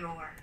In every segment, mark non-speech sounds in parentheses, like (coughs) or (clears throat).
door.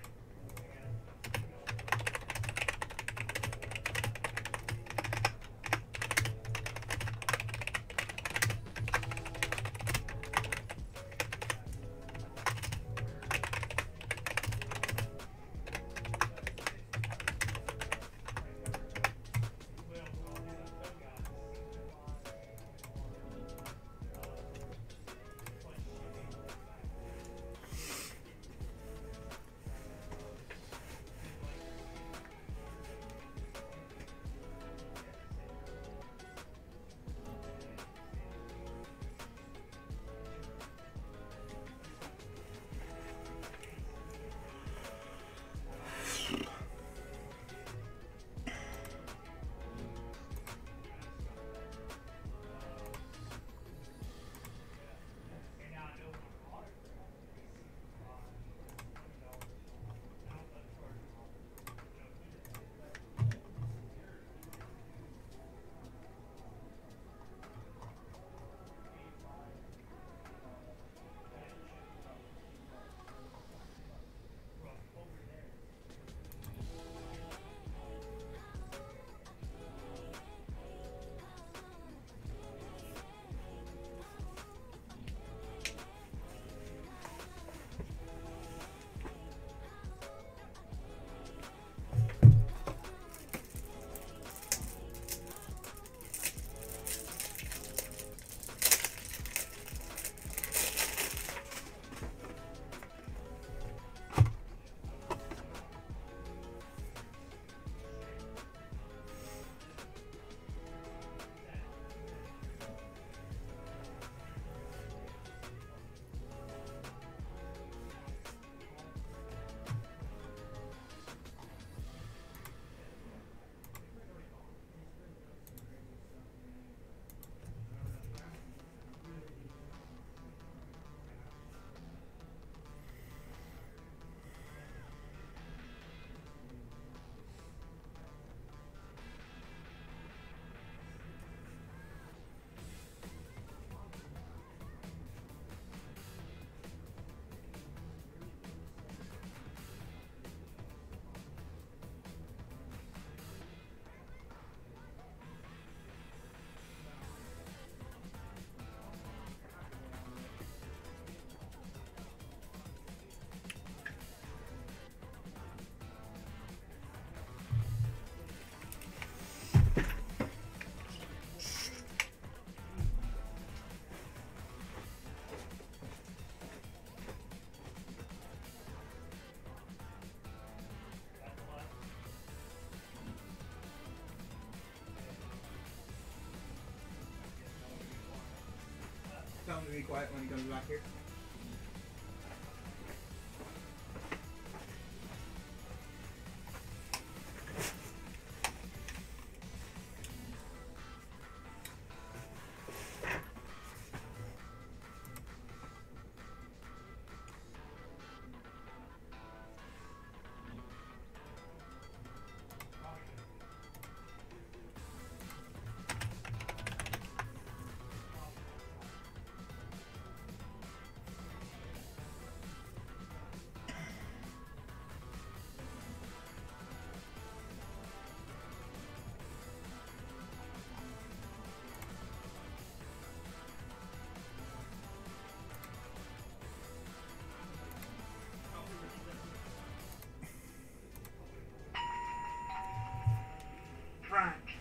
To be quiet when he comes back here.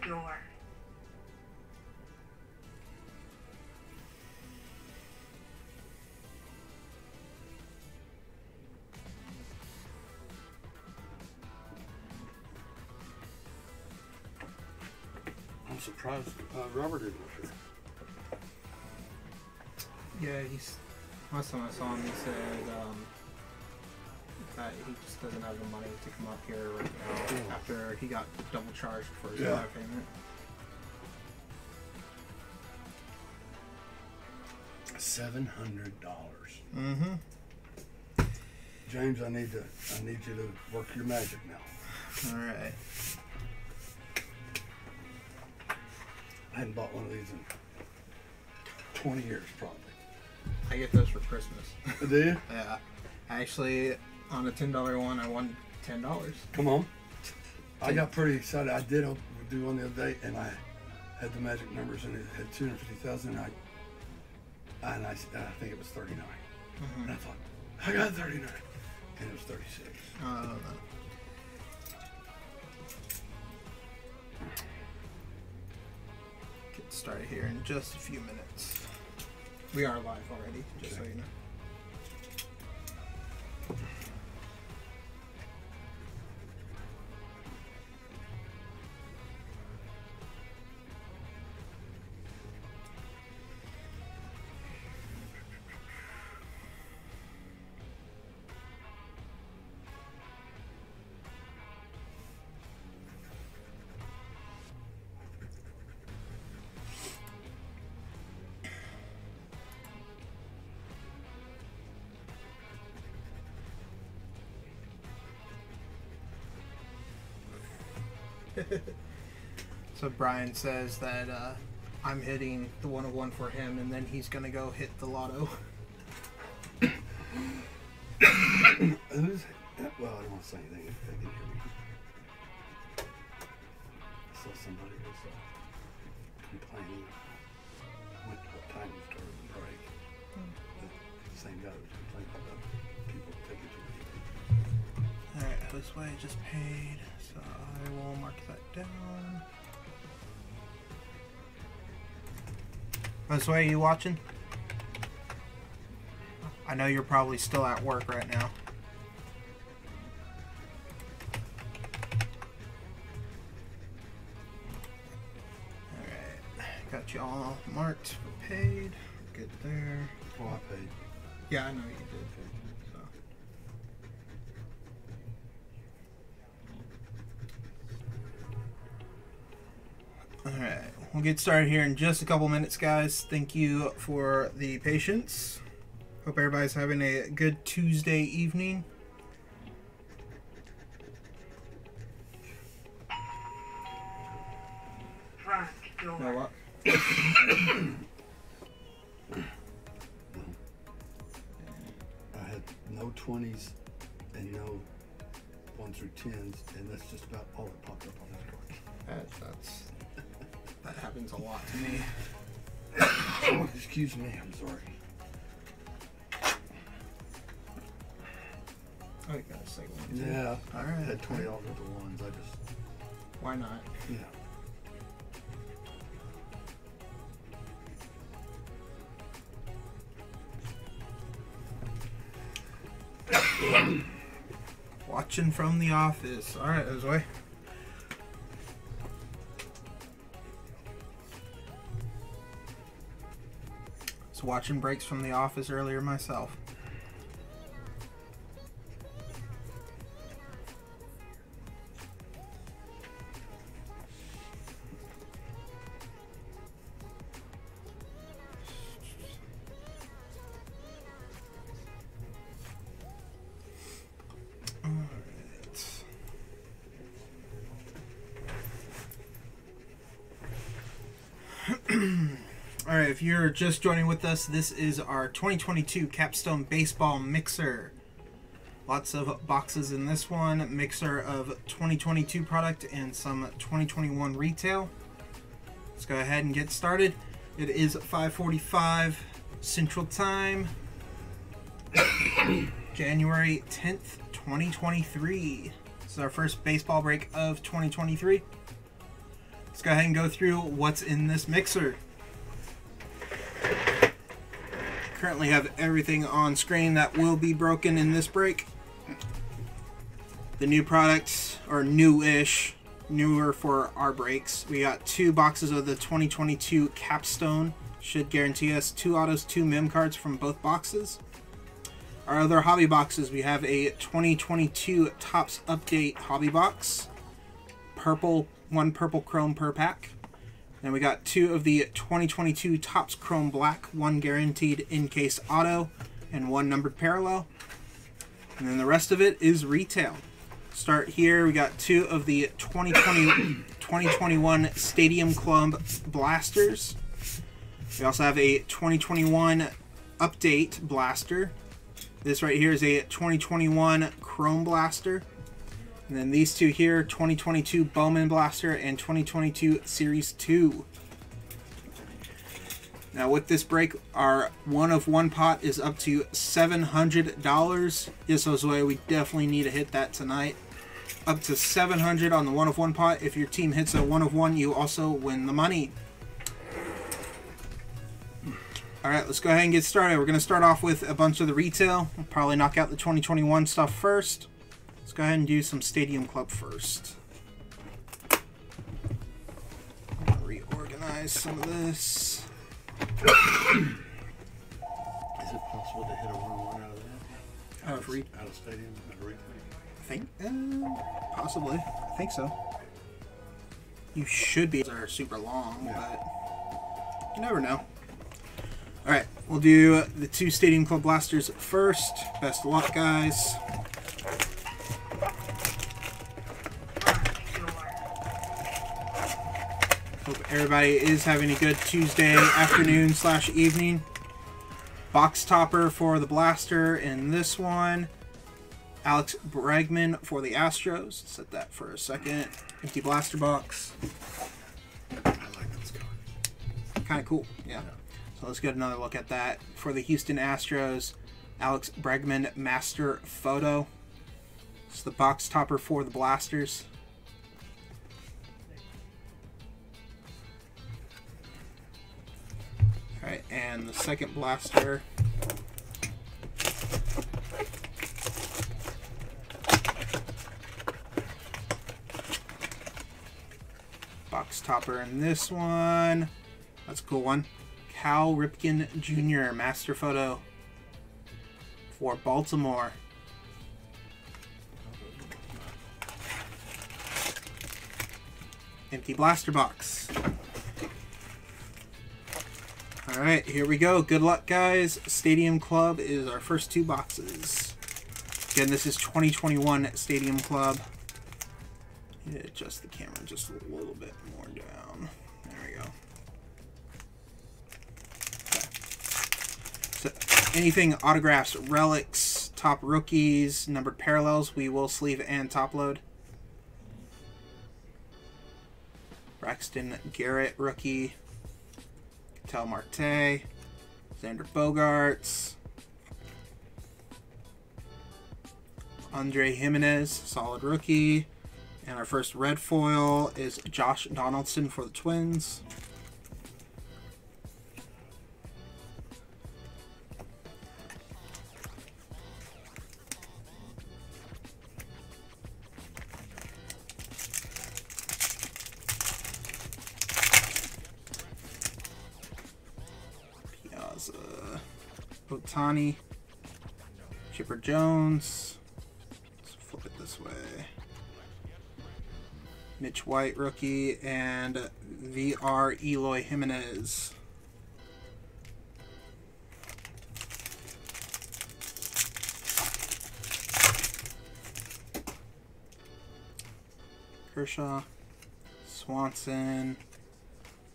Front door. I'm surprised uh, Robert didn't live here. Yeah, he's. Last time I saw him, he said um, that he just doesn't have the money to come up here right now Yeah. after he got double charged for his Yeah. payment. Seven hundred dollars. Mm-hmm. James, I need to I need you to work your magic now. All right. I hadn't bought one of these in twenty years probably. I get those for Christmas. Do you? (laughs) yeah. Actually, On a ten dollar one, I won ten dollars. Come on. I got pretty excited. I did do one the other day, and I had the magic numbers, and it had two hundred fifty thousand. I and I think it was thirty And I thought, I got thirty nine, and it was thirty six. Uh, get started here in just a few minutes. We are live already, just so you know. (laughs) So Brian says that uh, I'm hitting the 101 for him, and then he's gonna go hit the lotto. (coughs) Who's? Well, I don't want to say anything if they can hear me. I saw somebody was uh, complaining. What, what time we started the break? The same guy was complaining about people taking too many. All right, Josue just paid, so I will mark down. Josue, you watching? I know you're probably still at work right now. Alright, got you all marked for paid. Get there. Oh, I paid. Yeah, I know you did. Get started here in just a couple minutes, guys. Thank you for the patience. Hope everybody's having a good Tuesday evening. Excuse me, I'm sorry. I you got a second one. too. Yeah, I Alright. had twenty dollars worth of ones. I just, Why not? yeah. (coughs) Watching from the office. All right, Josue. Was watching breaks from the office earlier myself. Just joining with us, this is our 2022 Capstone Baseball Mixer. Lots of boxes in this one, mixer of 2022 product and some 2021 retail. Let's go ahead and get started. It is 5:45 Central Time. (coughs) January 10th, 2023. This is our first baseball break of 2023. Let's go ahead and go through what's in this mixer. Currently have everything on screen that will be broken in this break. The new products are new-ish, newer for our breaks. We got two boxes of the 2022 Capstone. Should guarantee us two autos, two mem cards from both boxes. Our other hobby boxes, we have a 2022 Topps Update hobby box, purple, one purple chrome per pack. Then we got two of the 2022 Topps Chrome Black, one guaranteed in case auto, and one numbered parallel. And then the rest of it is retail. Start here, we got two of the 2020, 2021 (coughs) Stadium Club Blasters. We also have a 2021 Update Blaster This right here is a 2021 Chrome Blaster. And then these two here, 2022 Bowman Blaster and 2022 Series 2. Now with this break, our one of one pot is up to $700. Yes, Josue, we definitely need to hit that tonight. Up to 700 on the one of one pot. If your team hits a one of one, you also win the money. All right, let's go ahead and get started. We're going to start off with a bunch of the retail. We'll probably knock out the 2021 stuff first. Let's go ahead and do some Stadium Club first. Reorganize some of this. Is it possible to hit a one-one out of that? Out of re- Out of stadium, out of? I think, uh, possibly. I think so. You should be. Are super long, but you never know. All right, we'll do the two Stadium Club blasters first. Best of luck, guys. Hope everybody is having a good Tuesday afternoon slash evening. Box topper for the blaster in this one. Alex Bregman for the Astros. Set that for a second. Empty blaster box. I like. Kind of cool, yeah. So let's get another look at that. For the Houston Astros, Alex Bregman Master Photo. It's the box topper for the Blasters. Alright, and the second blaster. Box topper in this one. That's a cool one. Cal Ripken Jr. Master Photo for Baltimore. Empty blaster box. All right, here we go. Good luck, guys. Stadium Club is our first two boxes. Again, this is 2021 Stadium Club. Yeah, adjust the camera just a little bit more down. There we go. So anything autographs, relics, top rookies, numbered parallels, we will sleeve and top load. Braxton Garrett rookie. Tel Marte. Xander Bogaerts. Andre Gimenez, solid rookie. And our first red foil is Josh Donaldson for the Twins. Ohtani, Chipper Jones. Let's flip it this way. Mitch White, rookie, and VR Eloy Jimenez. Kershaw, Swanson,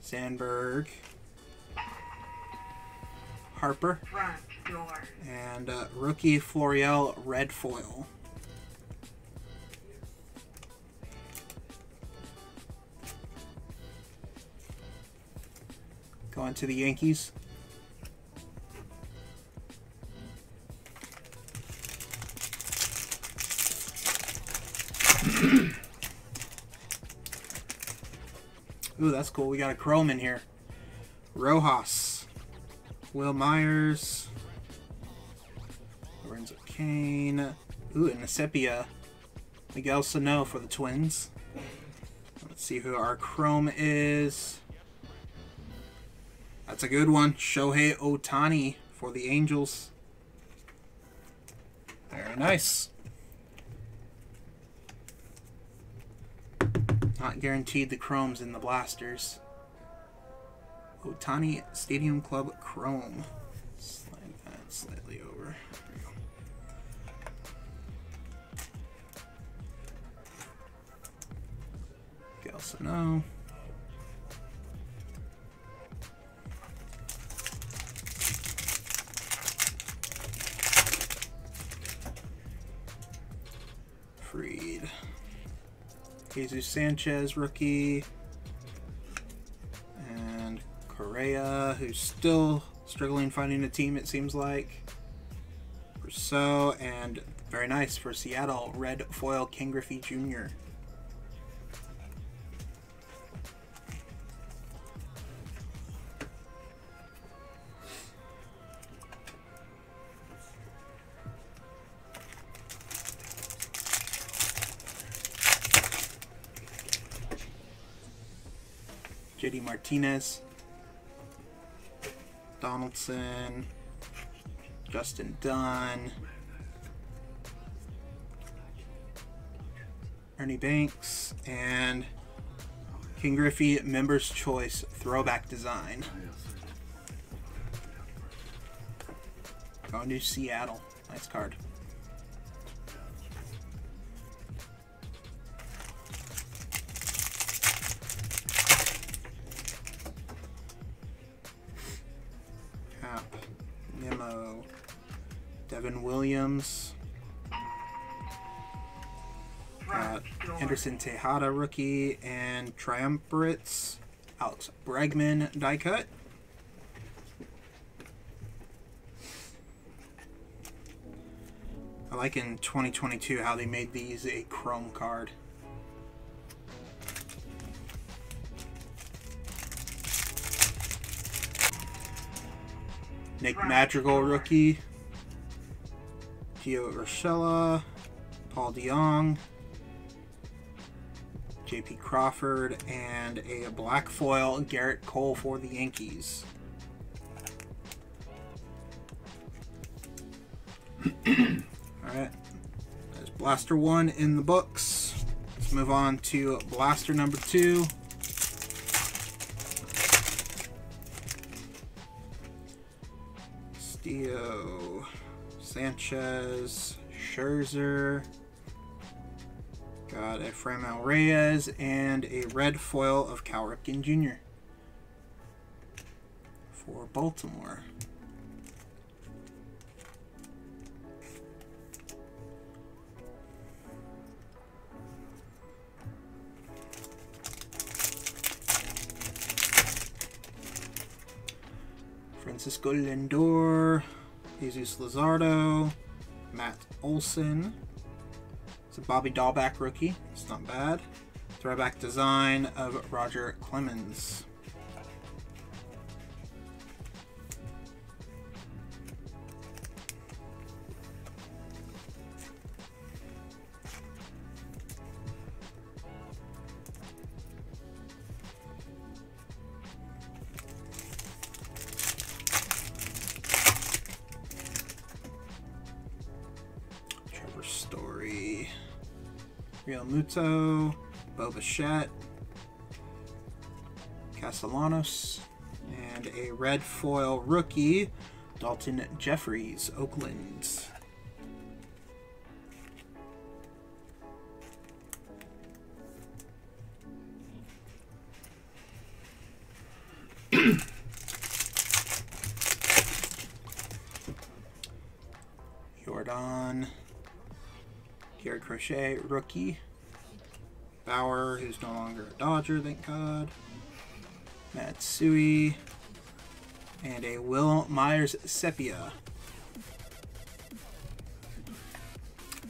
Sandberg, Harper, door. And uh, rookie Florial red foil. Going to the Yankees. (clears throat) Ooh, that's cool. We got a Chrome in here. Rojas. Wil Myers. Kane. Ooh, and a Sepia. Miguel Sano for the Twins. Let's see who our Chrome is. That's a good one. Shohei Ohtani for the Angels. Very nice. Not guaranteed the chromes in the blasters. Ohtani Stadium Club Chrome. Slide that uh, slightly over. else? No. Fried. Jesus Sanchez, rookie. And Correa, who's still struggling finding a team, it seems like. Rousseau, and very nice for Seattle, red foil Ken Griffey Jr. Martinez, Donaldson, Justin Dunn, Ernie Banks, and Ken Griffey Members Choice Throwback Design. Going to Seattle. Nice card. Anderson Tejeda rookie, and Triumvirates, Alex Bregman die cut. I like in 2022 how they made these a chrome card. Nick Madrigal rookie. Gio Urshela. Paul DeJong. JP Crawford. And a black foil Gerrit Cole for the Yankees. (clears throat) Alright. There's Blaster 1 in the books. Let's move on to Blaster number 2. Castillo, Sanchez, Scherzer. Got a Franmil Reyes and a red foil of Cal Ripken Jr. for Baltimore. Francisco Lindor, Jesus Luzardo, Matt Olson. It's a Bobby Dalbec rookie. It's not bad. Throwback design of Roger Clemens. Muto, Boba Castellanos, and a red foil rookie, Daulton Jefferies, Oakland. (clears throat) Jordan, Gary Crochet, rookie. Bauer, who's no longer a Dodger, thank God. Matsui. And a Wil Myers Sepia.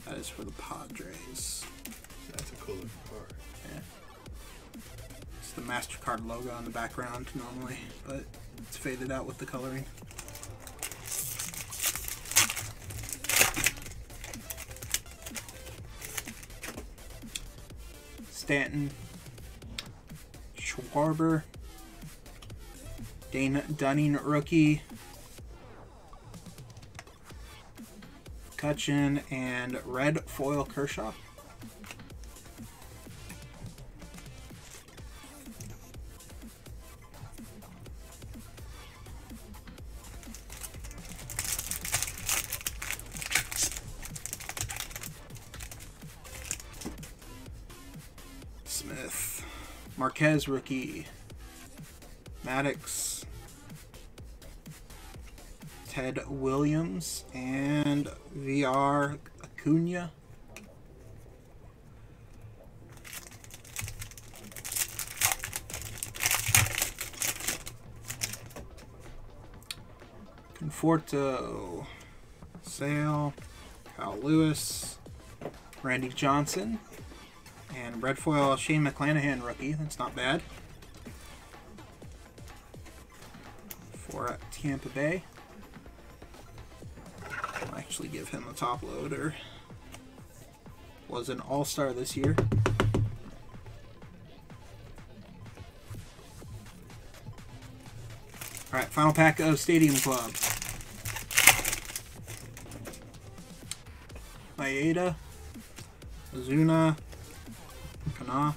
That is for the Padres. That's a cool looking card. It's the MasterCard logo on the background normally, but it's faded out with the coloring. Stanton, Schwarber, Dane Dunning rookie, Cutchin, and red foil Kershaw. Marquez rookie. Maddox. Ted Williams and VR Acuna. Conforto, Sale, Kyle Lewis, Randy Johnson, and red foil Shane McClanahan rookie. That's not bad. For Tampa Bay. I'll actually give him a top loader. Was an all star this year. Alright, final pack of Stadium Club. Maeda, Azuna, Kana,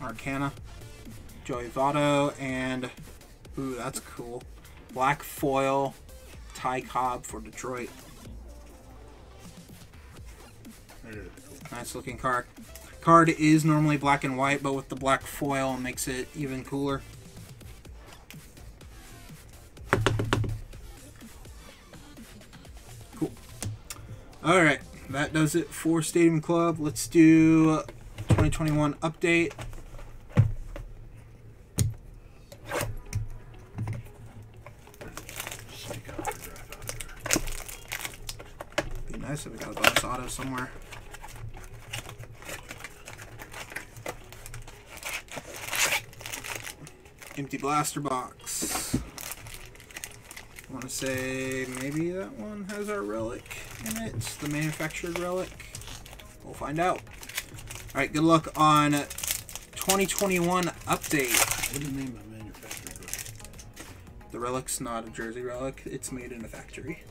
Arcana, Joey Votto, and ooh, that's cool. Black foil, Ty Cobb for Detroit. Nice looking card. Card is normally black and white, but with the black foil, makes it even cooler. Cool. All right, that does it for Stadium Club. Let's do 2021 update. Be nice if we got a bonus auto somewhere. Empty blaster box. I want to say maybe that one has our relic in it. It's the manufactured relic. We'll find out. All right, good luck on 2021 update. What do you mean by manufactured goods? The relic's not a Jersey relic. It's made in a factory.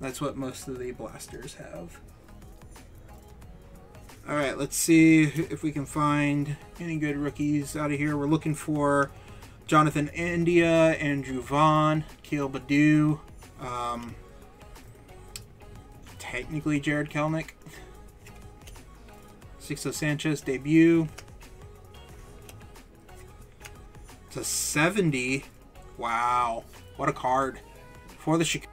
That's what most of the blasters have. All right, let's see if we can find any good rookies out of here. We're looking for Jonathan India, Andrew Vaughn, Keel Baddoo, um, technically Jarred Kelenic, Sixto Sanchez debut. It's a 70. Wow. What a card. For the Chicago.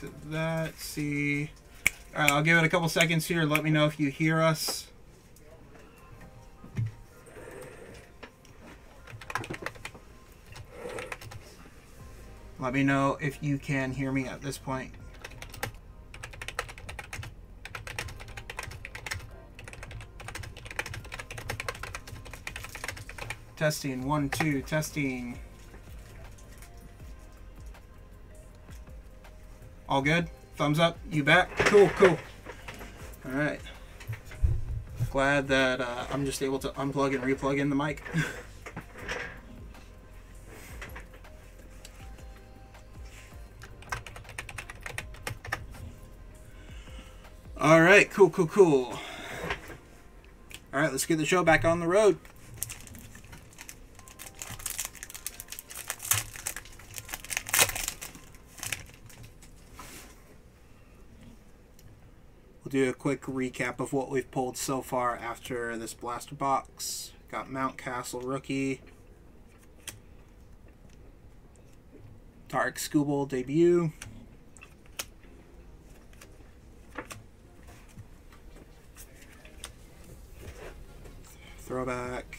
To that, see. All right, I'll give it a couple seconds here. Let me know if you hear us. Let me know if you can hear me at this point. Testing, one, two, testing. All good? Thumbs up? You back? Cool, cool. All right. Glad that uh, I'm just able to unplug and replug in the mic. (laughs) All right, cool, cool, cool. All right, let's get the show back on the road. Quick recap of what we've pulled so far after this blaster box. Got Mountcastle rookie. Tarik Skubal debut. Throwback.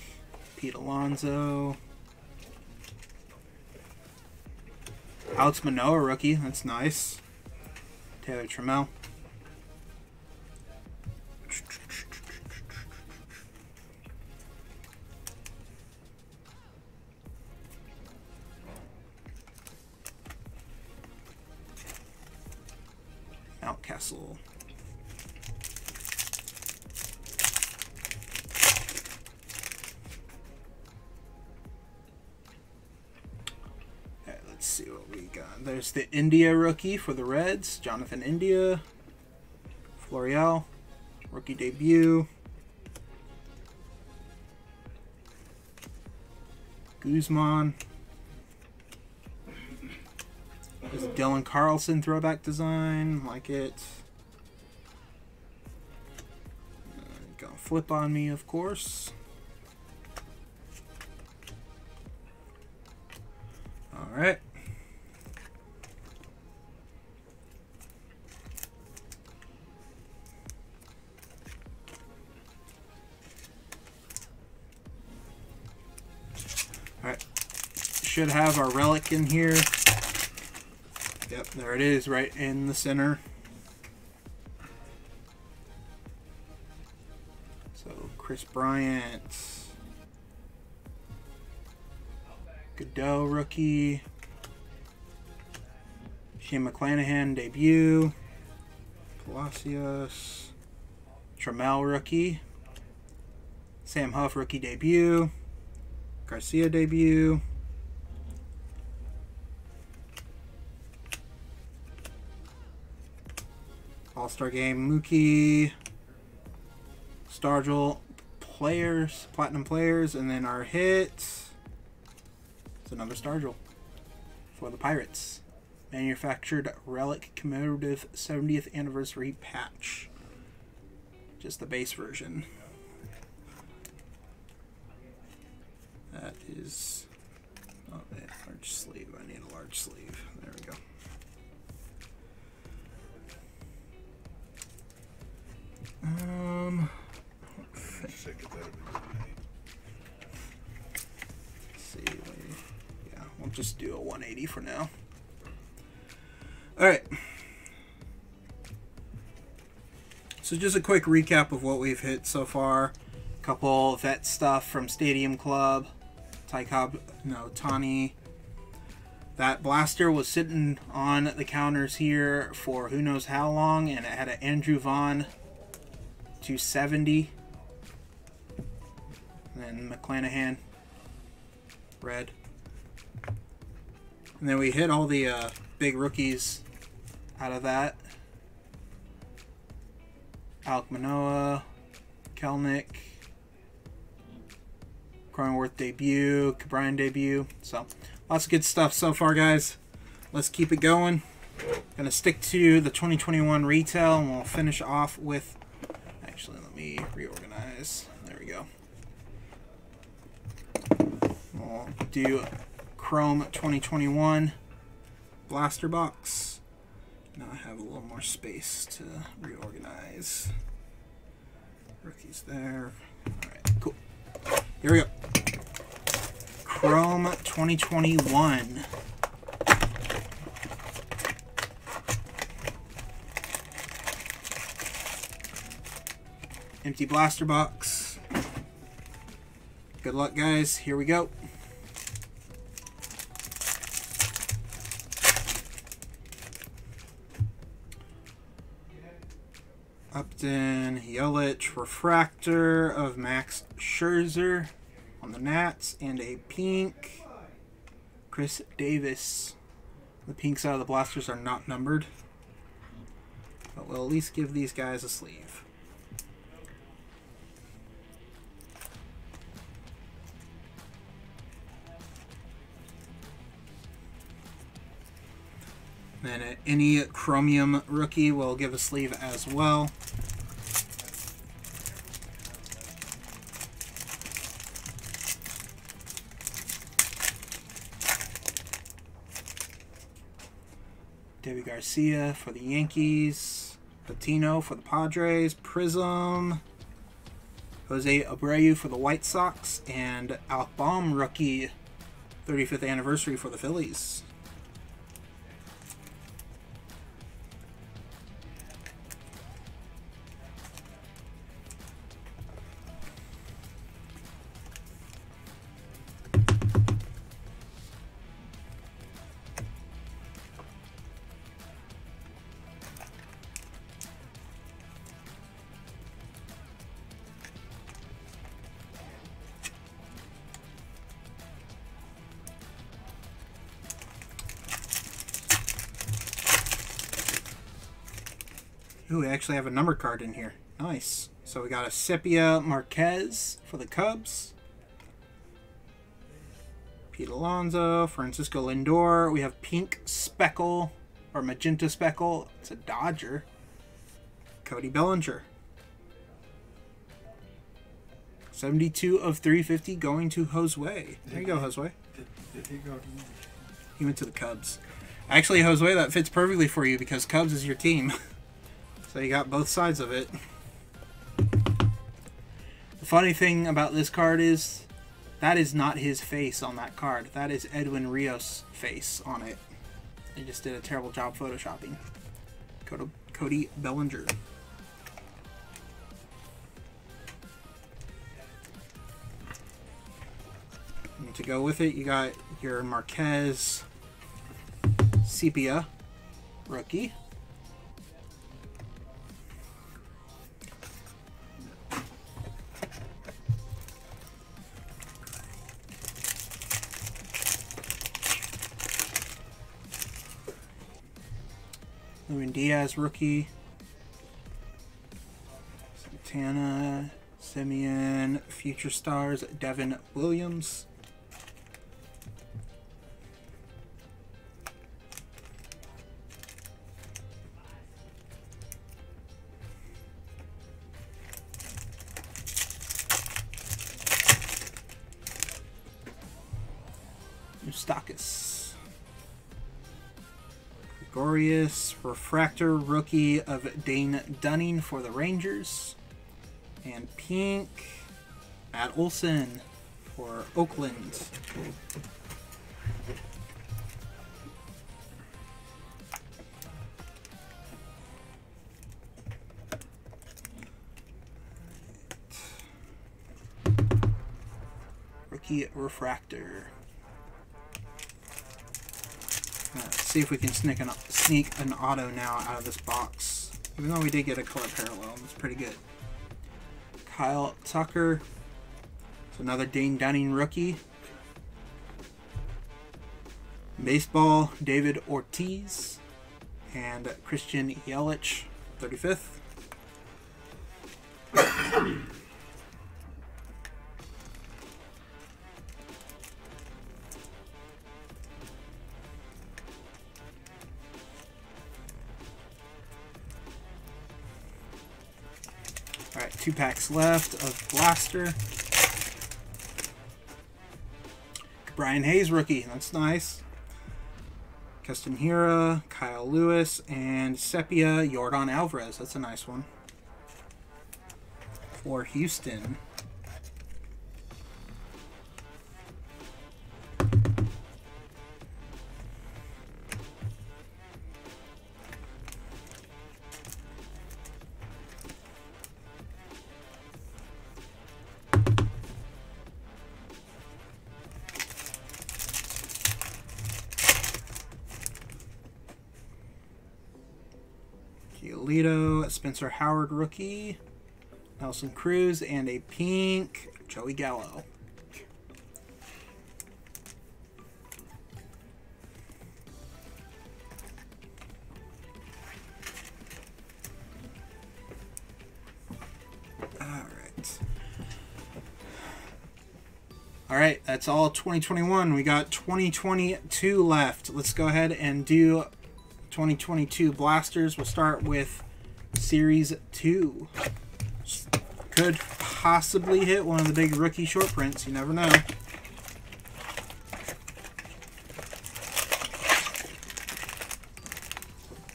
Pete Alonso. Alek Manoah rookie. That's nice. Taylor Trammell. India rookie for the Reds, Jonathan India. Florial, rookie debut. Guzman. This is Dylan Carlson throwback design. Like it. Uh, Gonna flip on me, of course. Alright. Alright. Should have our relic in here. Yep, there it is, right in the center. So, Kris Bryant. Godot rookie. Shane McClanahan debut. Palacios. Trammell rookie. Sam Huff rookie debut. Garcia debut. All Star Game Mookie. Stargell players, platinum players, and then our hits. It's another Stargell for the Pirates. Manufactured Relic Commemorative 70th Anniversary Patch. Just the base version. That is oh, not a large sleeve. I need a large sleeve. Um, see. Yeah, we'll just do a 180 for now. All right. So just a quick recap of what we've hit so far. A Couple vet stuff from Stadium Club. Ty Cobb, no, Tani. That blaster was sitting on the counters here for who knows how long, and it had an Andrew Vaughn 270. And then McClanahan, red. And then we hit all the uh, big rookies out of that. Alek Manoah, Kelenic, Cronenworth debut, Cabrian debut. So lots of good stuff so far, guys. Let's keep it going. Gonna stick to the 2021 retail, and we'll finish off with. Me reorganize. There we go. We'll do Chrome 2021 blaster box. Now I have a little more space to reorganize. Rookies there. Alright, cool. Here we go. Chrome 2021. Empty blaster box. Good luck, guys. Here we go. Upton, Yelich, Refractor of Max Scherzer on the Nats, and a pink Chris Davis. The pinks out of the blasters are not numbered, but we'll at least give these guys a sleeve. Then any chromium rookie will give a sleeve as well. David Garcia for the Yankees. Patino for the Padres. Prism. Jose Abreu for the White Sox. And Alec rookie 35th anniversary for the Phillies. Actually have a number card in here. Nice. So we got a Sepia Marquez for the Cubs. Pete Alonso, Francisco Lindor. We have Pink Speckle, or Magenta Speckle. It's a Dodger. Cody Bellinger. 72 of 350 going to Josue. There you go, Josue. Did, did he go? He went to the Cubs. Actually, Josue, that fits perfectly for you because Cubs is your team. (laughs) so you got both sides of it. The funny thing about this card is that is not his face on that card. That is Edwin Rios' face on it. They just did a terrible job photoshopping. Cody, Bellinger. And to go with it, you got your Marquez Sepia rookie. Diaz rookie. Santana, Simeon, Future Stars, Devin Williams. Refractor, rookie of Dane Dunning for the Rangers. And pink, Matt Olson for Oakland. Rookie Refractor. See if we can sneak an, sneak an auto now out of this box. Even though we did get a color parallel, it's pretty good. Kyle Tucker. It's another Dane Dunning rookie. Baseball, David Ortiz. And Christian Yelich, 35th. Two packs left of Blaster. Brian Hayes rookie. That's nice. Castanheira, Kyle Lewis, and Sepia Yordan Alvarez. That's a nice one. For Houston. Spencer Howard rookie, Nelson Cruz, and a pink Joey Gallo. All right. All right, that's all 2021. We got 2022 left. Let's go ahead and do 2022 blasters. We'll start with Series 2. Could possibly hit one of the big rookie short prints. You never know.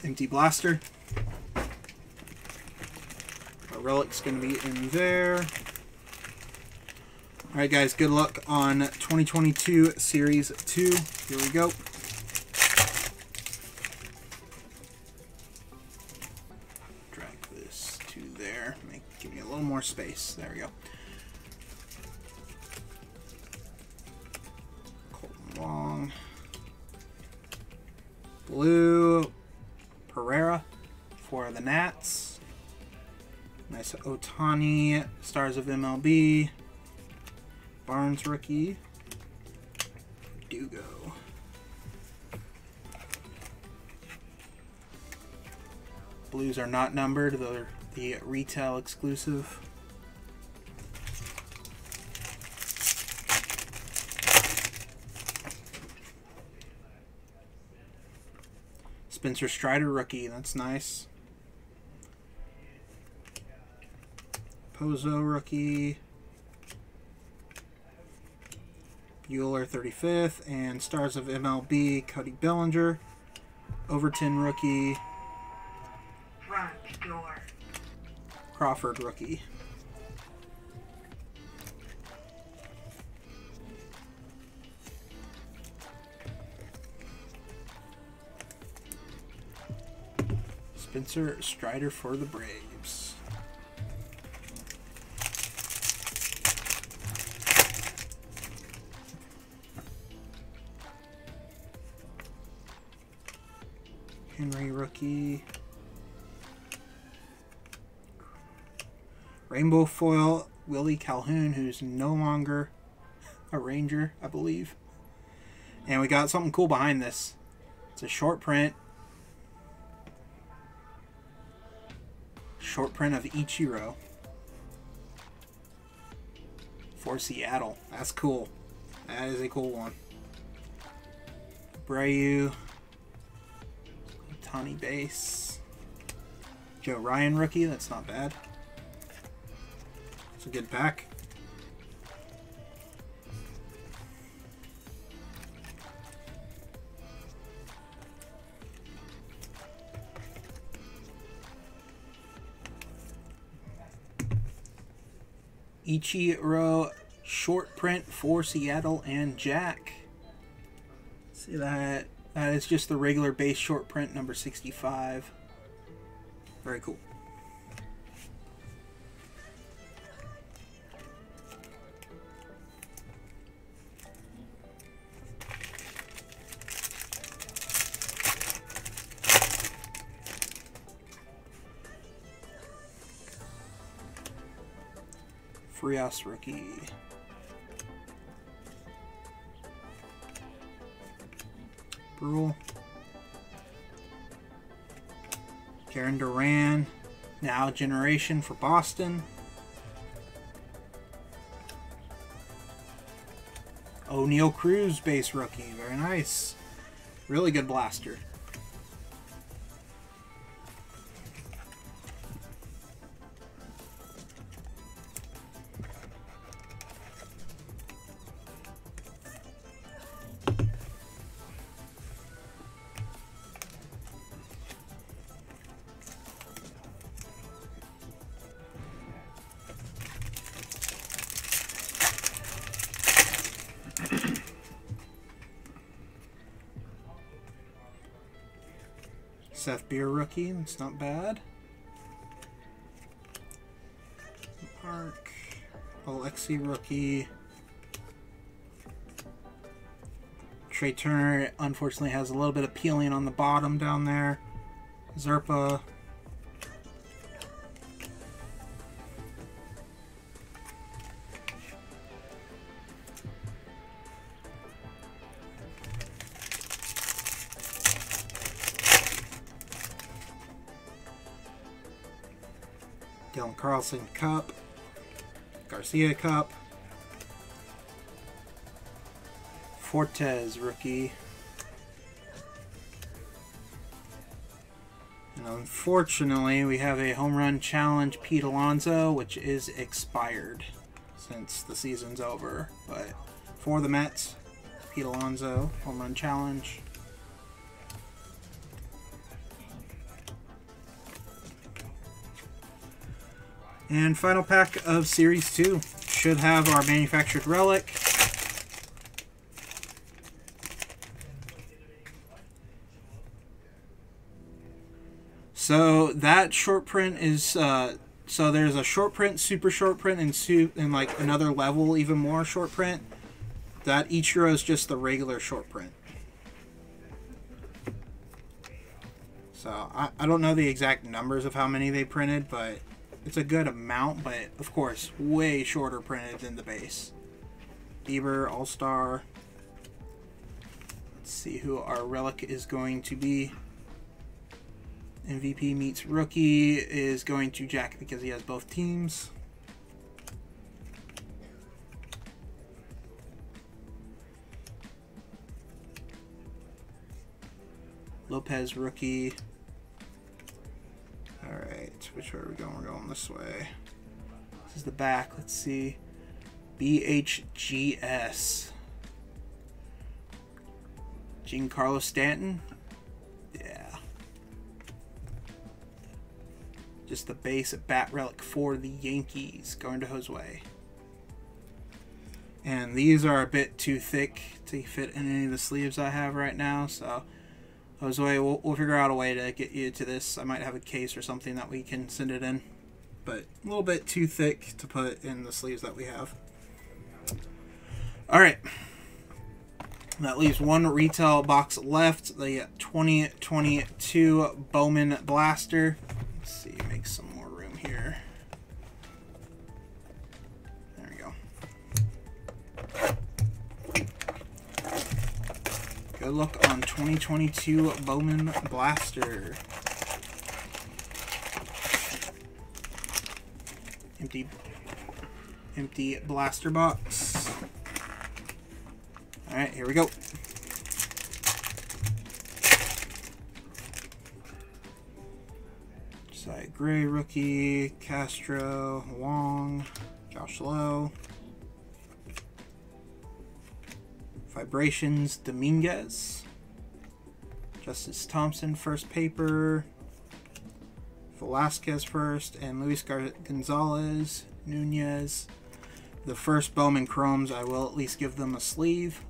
Empty blaster. Our relic's going to be in there. Alright guys, good luck on 2022 Series 2. Here we go. Space. There we go. Kolten Wong. Blue Pereira for the Nats. Nice Ohtani, Stars of MLB. Barnes rookie. Dugo. Blues are not numbered, they're the retail exclusive. Spencer Strider rookie, that's nice. Pozo rookie. Buehler 35th, and Stars of MLB, Cody Bellinger. Overton rookie, Front door. Crawford rookie. Spencer Strider for the Braves. Henry rookie. Rainbow foil Willie Calhoun, who's no longer a Ranger, I believe. And we got something cool behind this. It's a short print. Short print of Ichiro for Seattle. That's cool. That is a cool one. Brayu. Tani base. Joe Ryan rookie. That's not bad. It's a good pack. Ichiro short print for Seattle and Jack. See that? That is just the regular base short print number 65. Very cool. Frias rookie. Brule. Jarren Duran. Now generation for Boston. Oneil Cruz base rookie. Very nice. Really good blaster. Rookie. That's not bad. Park. Alexi rookie. Trea Turner unfortunately has a little bit of peeling on the bottom down there. Zerpa. Dylan Cup. Garcia Cup. Fortes rookie. And unfortunately, we have a home run challenge Pete Alonso, which is expired since the season's over. But for the Mets, Pete Alonso, home run challenge. And final pack of Series 2 should have our manufactured relic. So that short print is uh, so there's a short print, super short print, and and like another level, even more short print. That Ichiro is just the regular short print. So I, I don't know the exact numbers of how many they printed, but it's a good amount, but of course, way shorter printed than the base. Bieber, All Star. Let's see who our relic is going to be. MVP meets rookie is going to Jack because he has both teams. Lopez rookie. Alright, which way are we going? We're going this way. This is the back. Let's see. BHGS. Giancarlo Stanton. Yeah. Just the base bat relic for the Yankees going to Josue. And these are a bit too thick to fit in any of the sleeves I have right now, so Josue, we'll, we'll figure out a way to get you to this. I might have a case or something that we can send it in. But a little bit too thick to put in the sleeves that we have. Alright. That leaves one retail box left. The 2022 Bowman Blaster. Let's see, make some more room here. Good luck on 2022 Bowman Blaster. Empty, empty blaster box. All right, here we go. Side Gray rookie, Castro, Wong, Josh Lowe. Vibrations, Dominguez. Justice Thompson, first paper. Velasquez first, and Luis Gar- Gonzalez, Nunez. The first Bowman Chromes, I will at least give them a sleeve.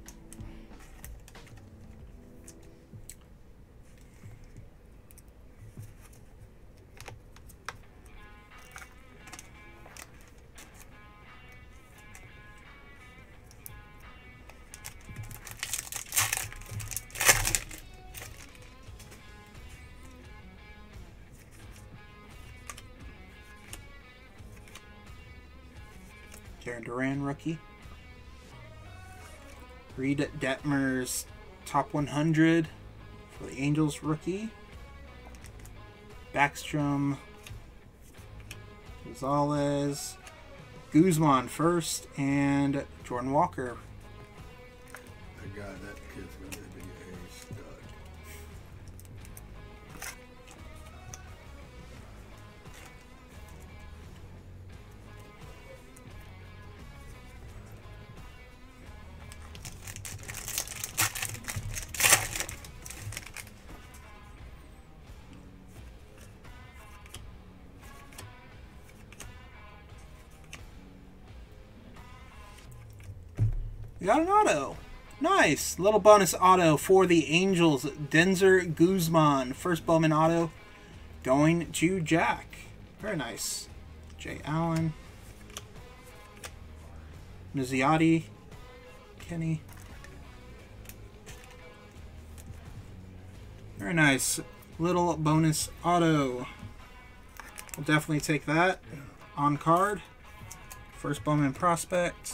Reid Detmers top 100 for the Angels rookie. Backstrom, Gonzalez, Guzman first, and Jordan Walker. Nice. Little bonus auto for the Angels. Denzer Guzman. First Bowman auto going to Jack. Very nice. Jay Allen. Niziati. Kenny. Very nice. Little bonus auto. We'll definitely take that on card. First Bowman prospect.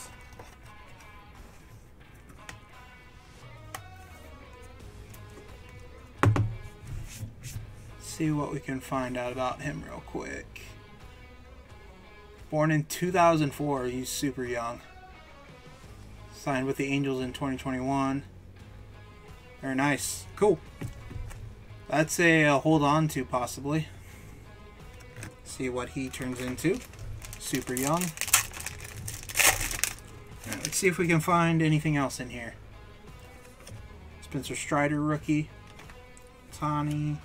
See what we can find out about him real quick. Born in 2004, he's super young. Signed with the Angels in 2021. Very nice. Cool. That's a, uh hold on to, possibly. See what he turns into. Super young. Alright, let's see if we can find anything else in here. Spencer Strider rookie. Tani.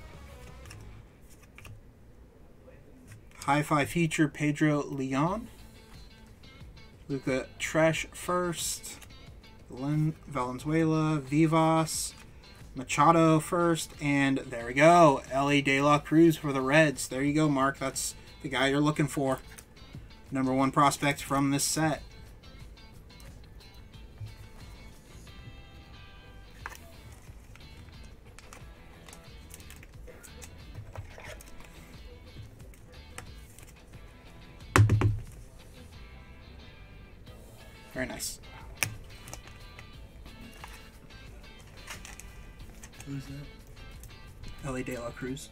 Hi-Fi feature Pedro Leon. Luca Tresh first. Valen- Valenzuela, Vivas, Machado first, and there we go. Elly De La Cruz for the Reds. There you go, Mark. That's the guy you're looking for. Number one prospect from this set. Who's that? Elly De La Cruz.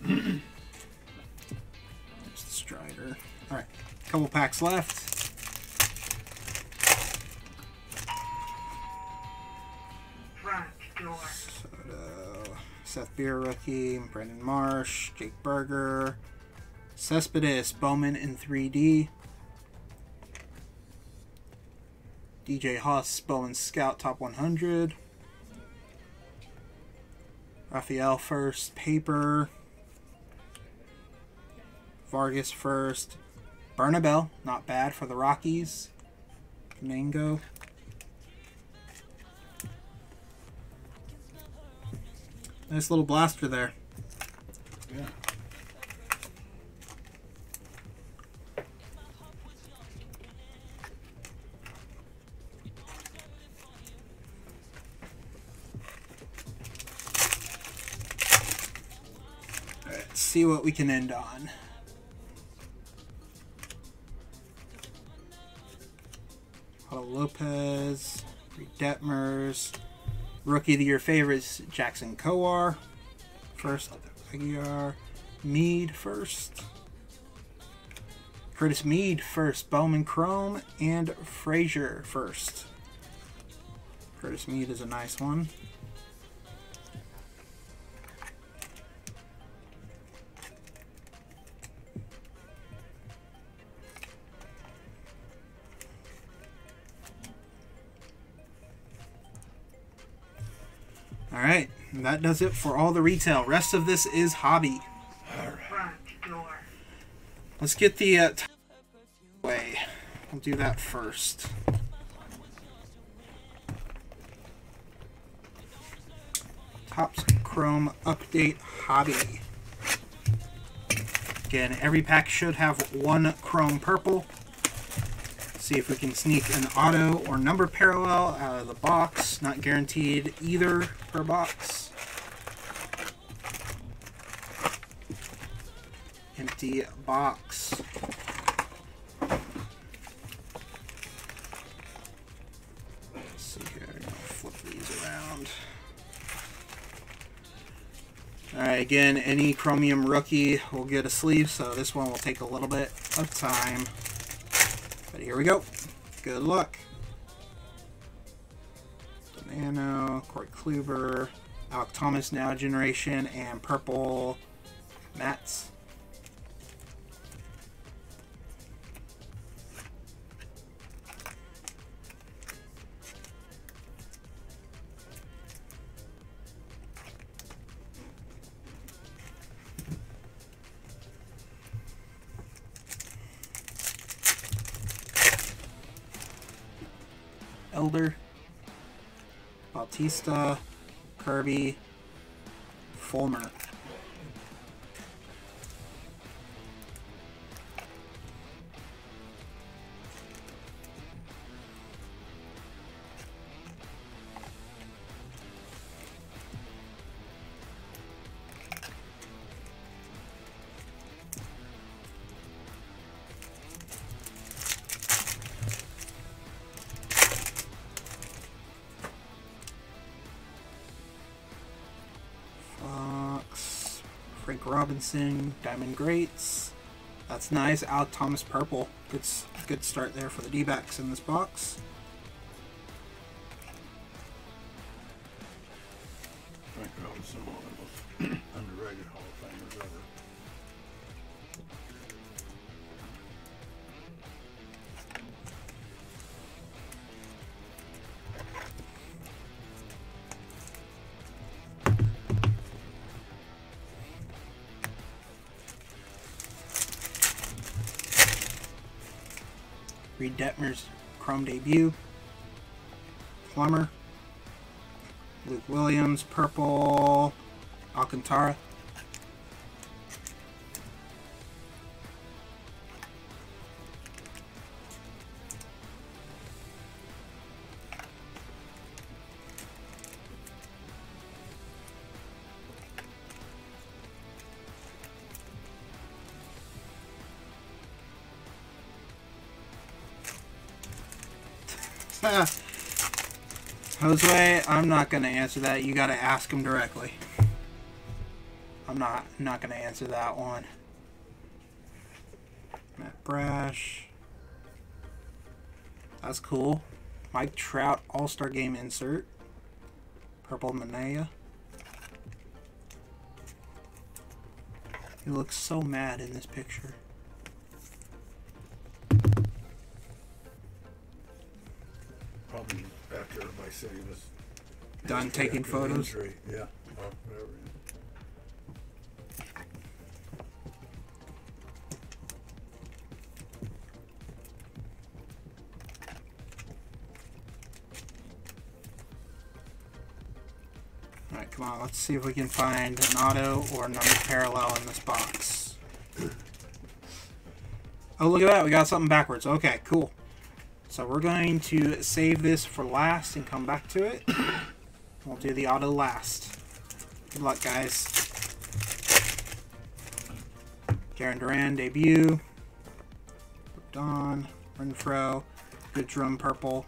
There's the Strider. Alright, couple packs left. Soto, Seth Beer rookie, Brendan Marsh, Jake Burger, Cespedes, Bowman in 3D. DJ Huss, Bowman Scout Top 100. Raphael first, Paper. Vargas first. Bernabel, not bad for the Rockies. Mango. Nice little blaster there. See what we can end on. Otto Lopez, Detmers, Rookie of the Year favorites, Jackson Kowar, first, Aguiar, Mead first, Curtis Mead first, Bowman Chrome, and Frazier first. Curtis Mead is a nice one. And that does it for all the retail. Rest of this is hobby. Let's get the uh, way. We'll do that first. Topps Chrome Update Hobby. Again, every pack should have one Chrome Purple. See if we can sneak an auto or number parallel out of the box. Not guaranteed either per box. Empty box. Let's see here. I'm gonna flip these around. Alright, again, any Chromium Rookie will get a sleeve, so this one will take a little bit of time. But here we go. Good luck. Nano, Corey Kluber, Alek Thomas Now Generation, and Purple Mats. Bautista, Kirby, Fulmer. Diamond Greats. That's nice. Alek Thomas Purple. Good, good start there for the D backs in this box. Debut. Plummer. Luke Williams, Purple. Alcantara. Jose, I'm not gonna answer that. You gotta ask him directly. I'm not not gonna answer that one. Matt Brash. That's cool. Mike Trout All Star Game insert. Purple Manaea. He looks so mad in this picture. Done taking photos. injury. Yeah. Alright, come on, let's see if we can find an auto or another parallel in this box. Oh, look at that, we got something backwards. Okay, cool. So we're going to save this for last and come back to it. We'll do the auto last. Good luck, guys. Jarren Duran debut. Don, Renfro, good drum purple.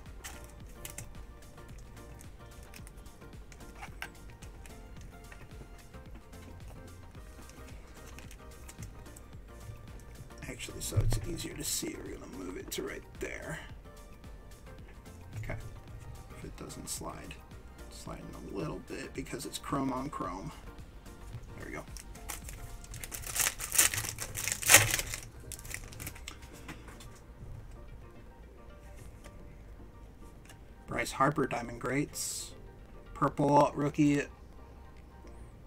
Sliding a little bit because it's chrome on chrome. There we go. Bryce Harper Diamond Greats. Purple rookie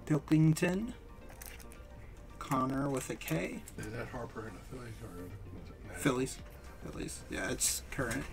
Pilkington. Connor with a K. Is that Harper in the Phillies or was it Nats? Phillies. Phillies. Yeah, it's current.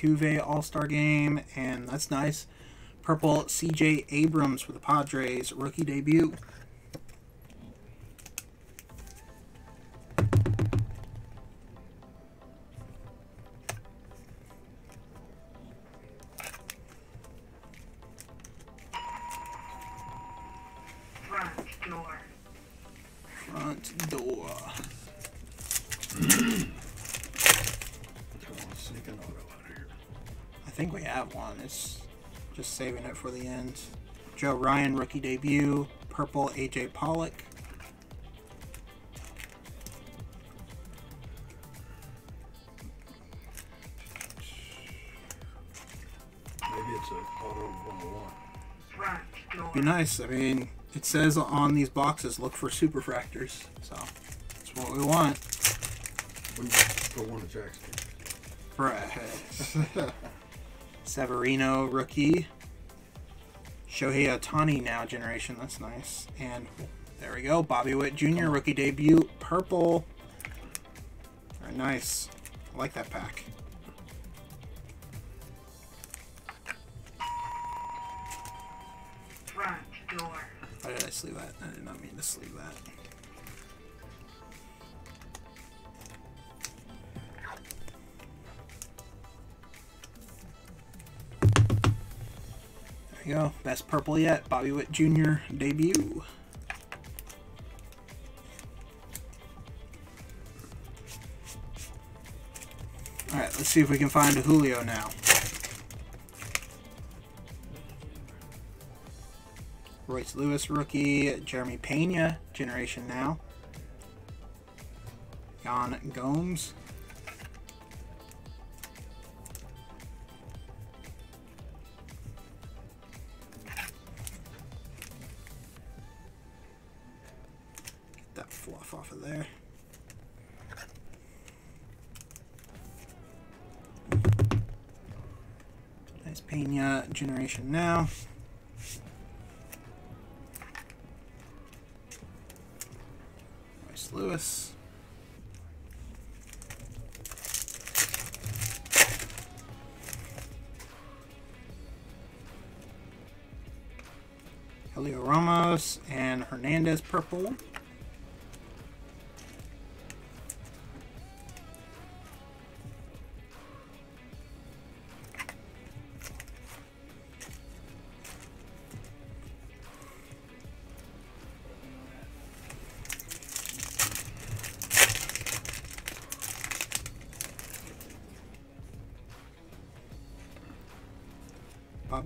Altuve All Star Game, and that's nice. Purple CJ Abrams for the Padres rookie debut. Joe Ryan, rookie debut. Purple AJ Pollock. Maybe it's a auto 101. Be nice. I mean, it says on these boxes, look for superfractors. So that's what we want. We put one of Jackson. Right. (laughs) Severino, rookie. Shohei Ohtani, now generation. That's nice. And there we go. Bobby Witt Jr., rookie debut. Purple. Very nice. I like that pack. Best purple yet. Bobby Witt Jr. debut. Alright, let's see if we can find a Julio now. Royce Lewis rookie, Jeremy Pena, generation now. Yan Gomes. Fluff off of there. Nice Pena generation now. Royce Lewis. Heliot Ramos and Hernandez purple.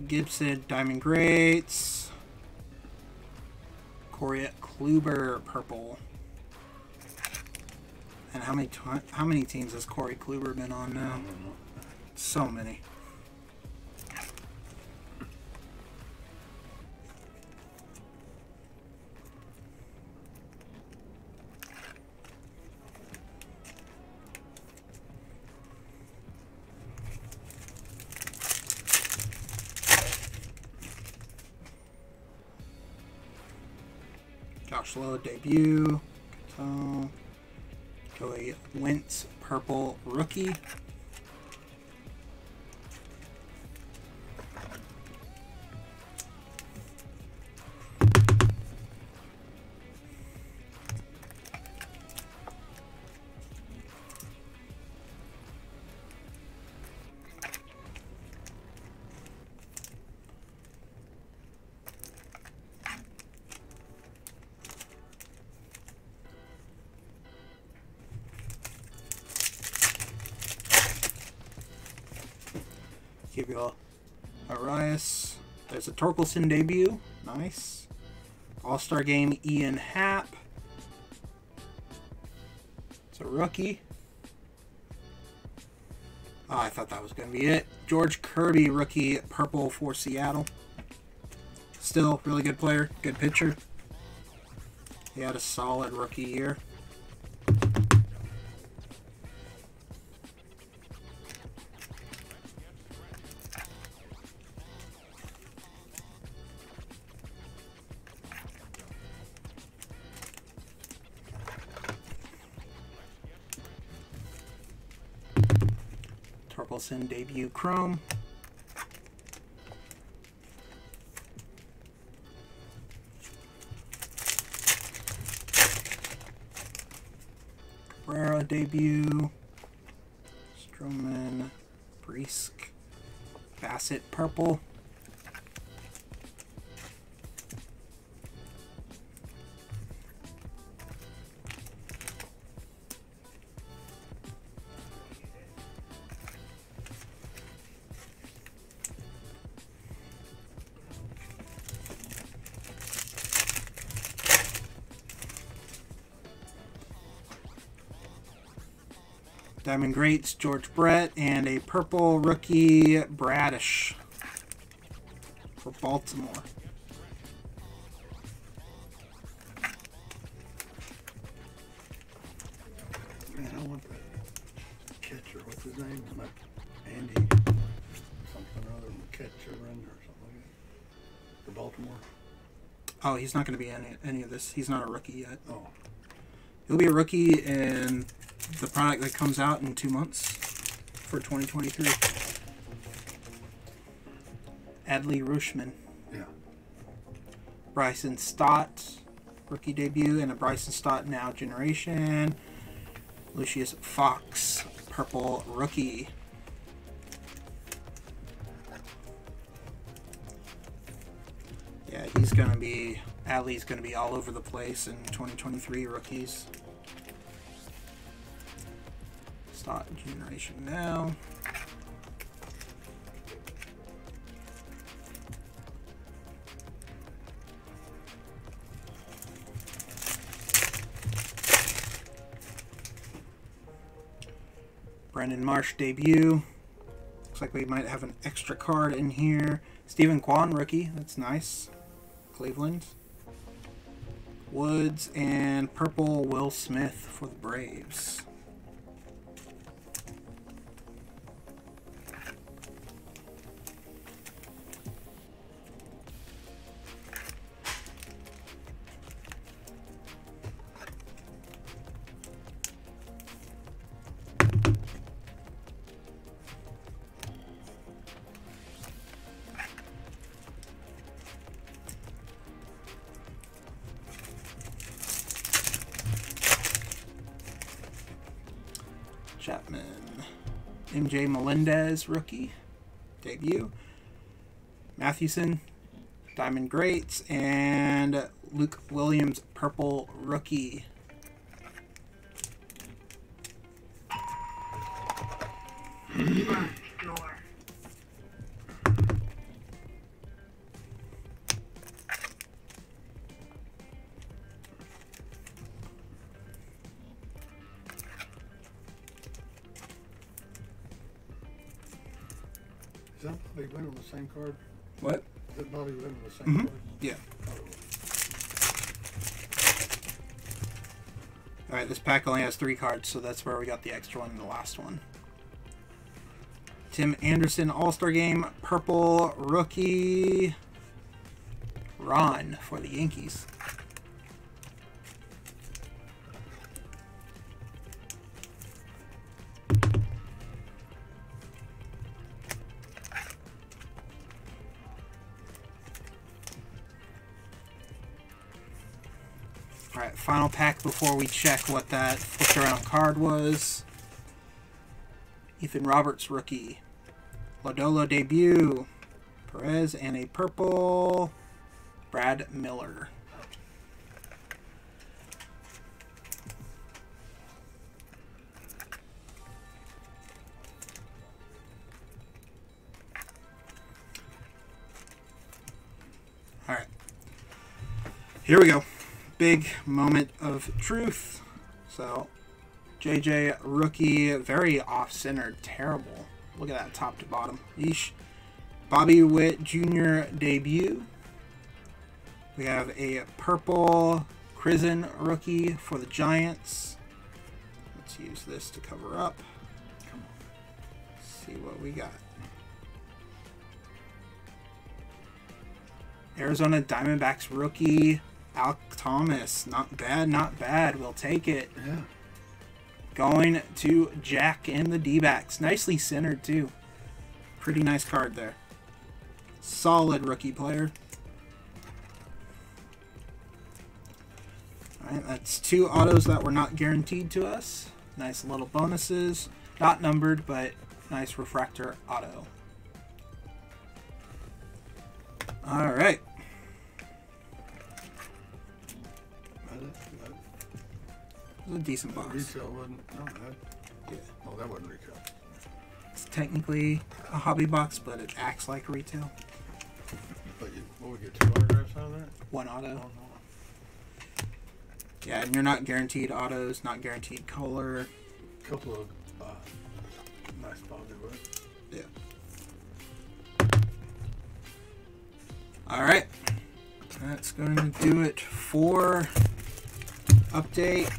Gibson, Diamond Greats. Corey Kluber, purple. And how many how many teams has Corey Kluber been on now? So many. Josh Lowe debut. So, Joey Wentz purple rookie. Torkelson debut. Nice. All Star Game Ian Happ. It's a rookie. Oh, I thought that was going to be it. George Kirby, rookie, purple for Seattle. Still, really good player, good pitcher. He had a solid rookie year. Torkelson debut Chrome. Cabrera debut. Stroman, Brisk, Bassett purple. Diamond Greats, George Brett, and a purple rookie, Bradish for Baltimore. Man, I want that catcher. What's his name? Andy something or other. Catcher or something like that. For Baltimore. Oh, he's not going to be any, any of this. He's not a rookie yet. Oh, He'll be a rookie in the product that comes out in two months for 2023. Adley Rutschman, yeah. Bryson Stott, rookie debut, and a Bryson Stott now generation. Lucius Fox, purple rookie. Yeah, he's gonna be Adley's gonna be all over the place in 2023 rookies. Generation now. Brandon Marsh debut. Looks like we might have an extra card in here. Steven Kwan rookie. That's nice. Cleveland. Woods and purple Will Smith for the Braves. Melendez, rookie. Debut. Mathewson, Diamond Greats, and Luke Williams, purple rookie. Same card? What? Is that Bobby on the same Mhm. card? Yeah. Oh, Alright, this pack only has three cards, so that's where we got the extra one in the last one. Tim Anderson All Star Game, purple rookie. Ron for the Yankees. Final pack before we check what that flipped around card was. Ethan Roberts rookie. Lodolo debut. Perez and a purple. Brad Miller. Alright. Here we go. Big moment of truth. So, JJ rookie, very off-center, terrible. Look at that top to bottom. Yeesh. Bobby Witt Jr. debut. We have a purple Prison rookie for the Giants. Let's use this to cover up. Come on. See what we got. Arizona Diamondbacks rookie Alek Thomas. Not bad, not bad. We'll take it. Yeah. Going to Jack and the D backs. Nicely centered, too. Pretty nice card there. Solid rookie player. Alright, that's two autos that were not guaranteed to us. Nice little bonuses. Not numbered, but nice refractor auto. Alright. Was a decent box. Retail wasn't. No, that. Yeah. Oh, that wasn't retail. It's technically a hobby box, but it acts like retail. But you, what we get two autographs out of that? One auto. Oh, no. Yeah, and you're not guaranteed autos, not guaranteed color. couple of uh, nice wood. Yeah. All right. That's going to do it for update.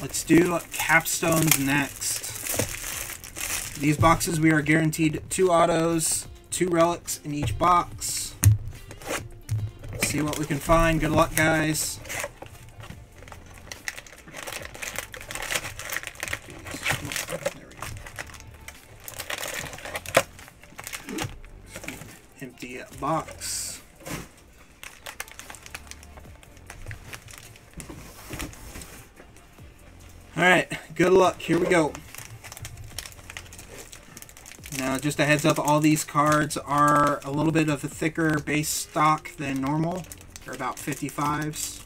Let's do capstones next. These boxes we are guaranteed two autos, two relics in each box. See what we can find. Good luck, guys. Empty box. Good luck. Here we go. Now, just a heads up, all these cards are a little bit of a thicker base stock than normal. They're about 55s.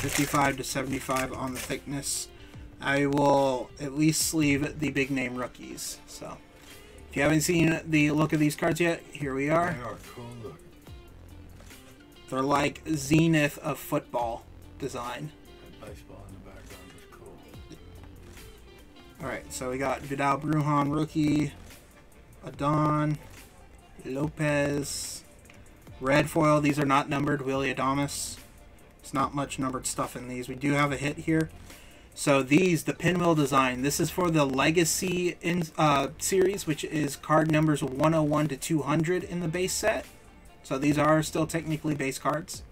55 to 75 on the thickness. I will at least sleeve the big name rookies. So, if you haven't seen the look of these cards yet, here we are. They are cool looking. They're like Zenith of football design. Baseball in the background is cool. Alright, so we got Vidal Brujan rookie, Adon, Lopez, red foil. These are not numbered. Willy Adames. It's not much numbered stuff in these. We do have a hit here. So these, the pinwheel design, this is for the Legacy in, uh, series, which is card numbers 101 to 200 in the base set. So these are still technically base cards.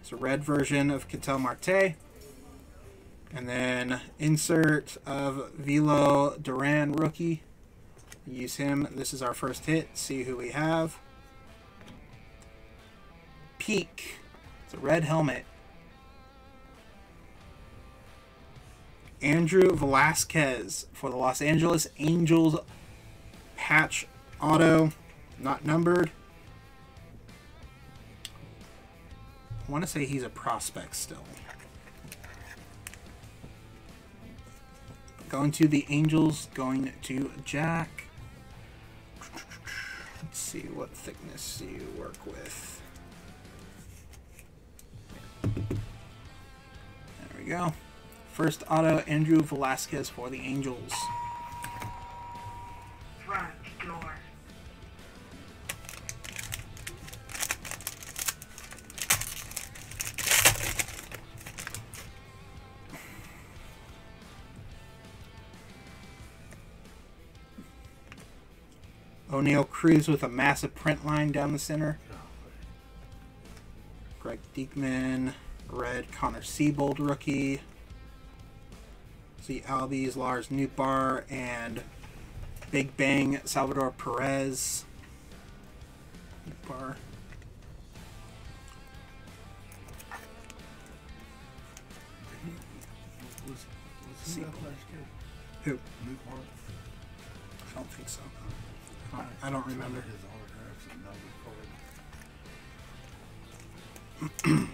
It's a red version of Ketel Marte. And then insert of Velo Duran rookie. Use him. This is our first hit. See who we have. Peak. It's a red helmet. Andrew Velazquez for the Los Angeles Angels patch auto, not numbered. I want to say he's a prospect still. Going to the Angels, going to Jack. Let's see what thickness you work with. There we go. First auto, Andrew Velazquez for the Angels. Front door. Oneil Cruz with a massive print line down the center. Greg Diekman, red Connor Seabold rookie. See Albies, Lars Nootbaar, and Big Bang Salvador Perez. Nootbaar. Was, was See. he that last year? Who? I don't remember. His autographs and number card.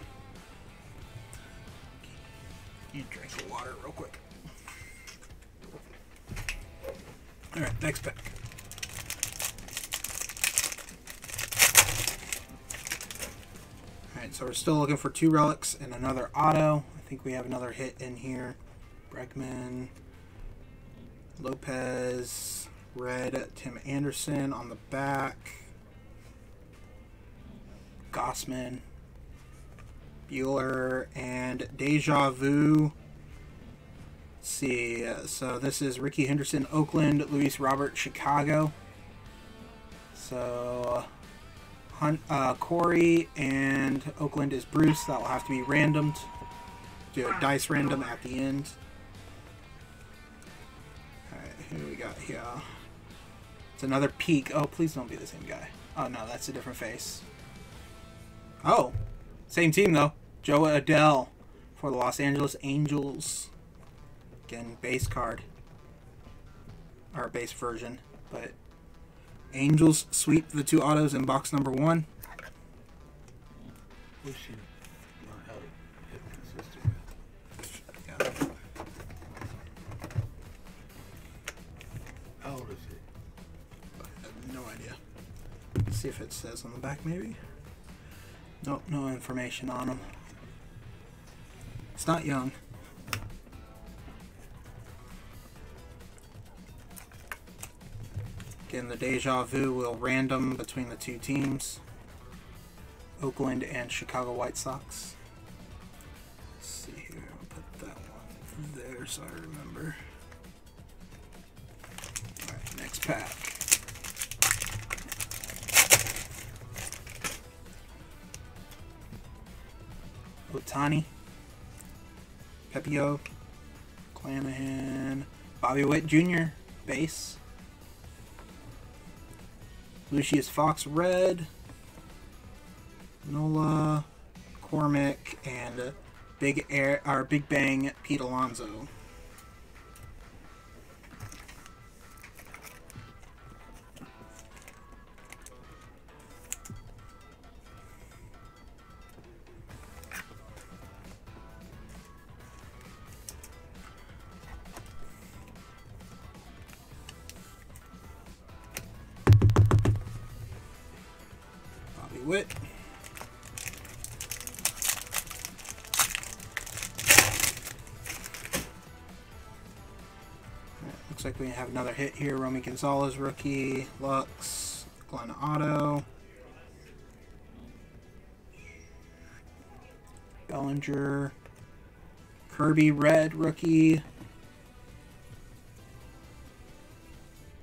You drink the water real quick. All right, next pack. All right, so we're still looking for two relics and another auto. I think we have another hit in here. Bregman, Lopez, red Tim Anderson on the back. Gausman, Buehler, and Deja Vu. Let's see, so this is Rickey Henderson, Oakland, Luis Robert, Chicago. So, Hunt, uh, Corey and Oakland is Bruce. That will have to be randomed. Do a dice random at the end. Alright, who we got here? It's another peak. Oh, please don't be the same guy. Oh, no, that's a different face. Oh, same team though. Jo Adell for the Los Angeles Angels. Again, base card. Or base version. But Angels sweep the two autos in box number one. See if it says on the back, maybe. Nope, no information on them. It's not young. Again, the deja vu will random between the two teams. Oakland and Chicago White Sox. Let's see here, I'll put that one there so I remember. Alright, next pack. Ohtani, Pepiot, Clanahan, Bobby Witt Jr., base. Lucius Fox, red. Nola, Cormick, and Big Air, or Big Bang, Pete Alonso. Have another hit here. Romy Gonzalez, rookie. Lux, Glenn Otto. Bellinger. Kirby, red, rookie.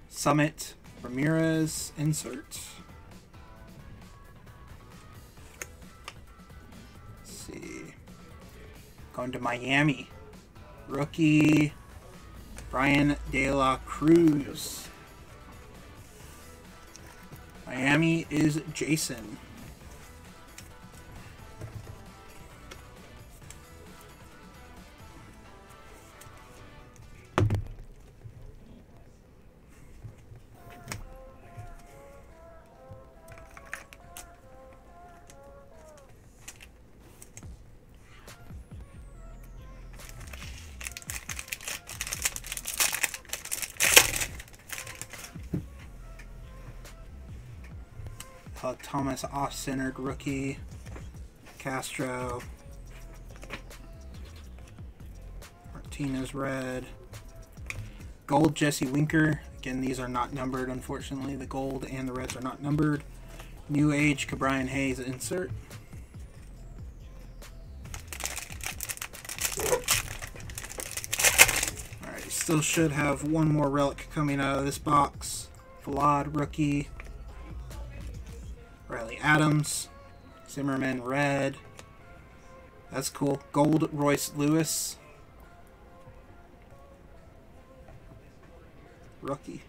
Summit, Ramirez, insert. Let's see. Going to Miami. Rookie. Bryan De La Cruz. Miami is Jason. Off-centered rookie. Castro. Martinez red. Gold Jesse Winker. Again, these are not numbered, unfortunately. The gold and the reds are not numbered. New Age Ke'Bryan Hayes insert. Alright, still should have one more relic coming out of this box. Vlad rookie. Riley Adams. Zimmerman red. That's cool. Gold Royce Lewis. Rookie.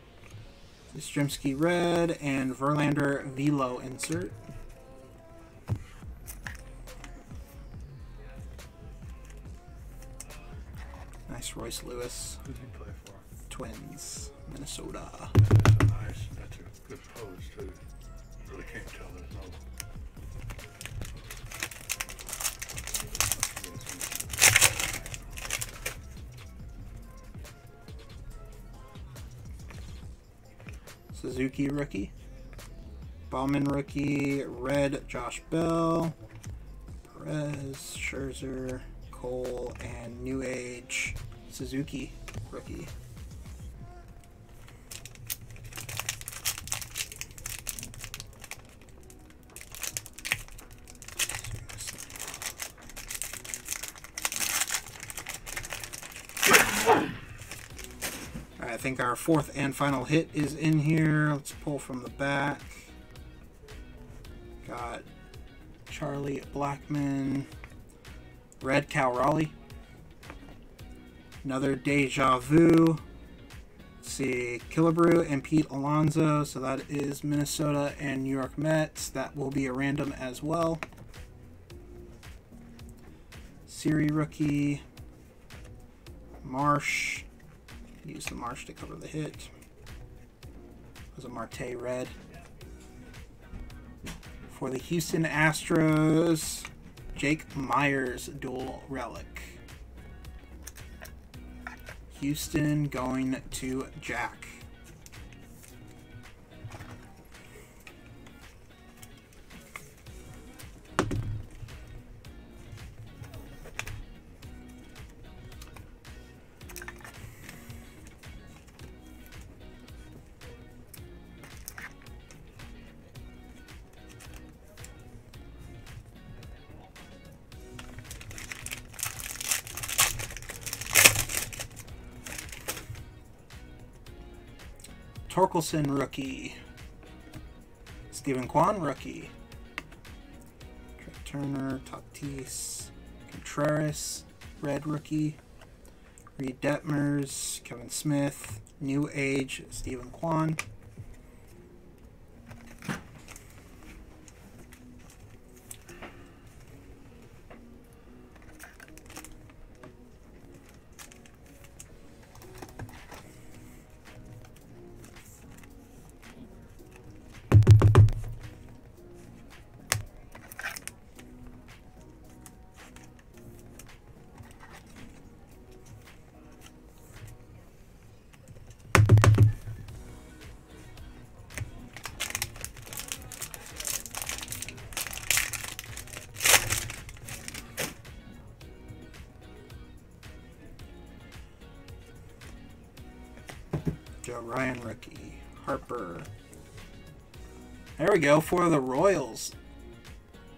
Yastrzemski red and Verlander Velo insert. Nice Royce Lewis. Who'd he play for? Twins, Minnesota. That's a nice. That's a good pose too. Really can't tell. Suzuki rookie. Bauman rookie. Red Josh Bell. Perez, Scherzer, Cole, and New Age Suzuki rookie. Alright, I think our fourth and final hit is in here. Let's pull from the back. Got Charlie Blackmon, Red Cal Raleigh, another Deja Vu. Let's see, Killebrew and Pete Alonso. So that is Minnesota and New York Mets. That will be a random as well. Siri rookie, Marsh. Use the Marsh to cover the hit. It was a Marte red. For the Houston Astros, Jake Meyers dual relic. Houston going to Jack. Torkelson rookie. Steven Kwan rookie. Trent Turner, Tatis, Contreras, red rookie. Reid Detmers, Kevin Smith, New Age, Steven Kwan. Ryan rookie. Harper. There we go for the Royals.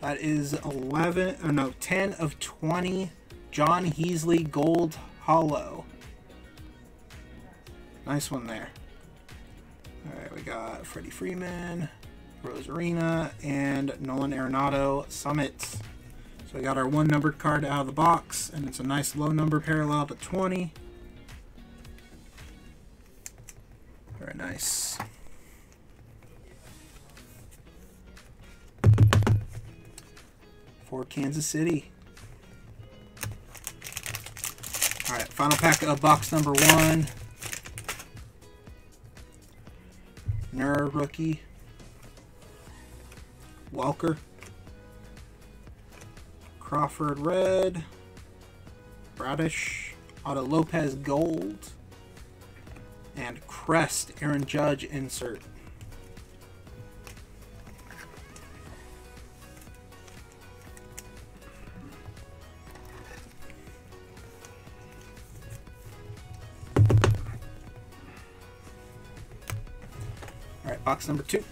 That is 11, or no, 10 of 20. Jon Heasley Gold Hollow. Nice one there. Alright, we got Freddie Freeman, Rose Arena, and Nolan Arenado Summit. So we got our one numbered card out of the box, and it's a nice low number parallel to 20. Kansas City. Alright, final pack of box number one. Nerd rookie. Welker. Crawford red. Bradish. Otto Lopez gold and Crest Aaron Judge insert. Box number two.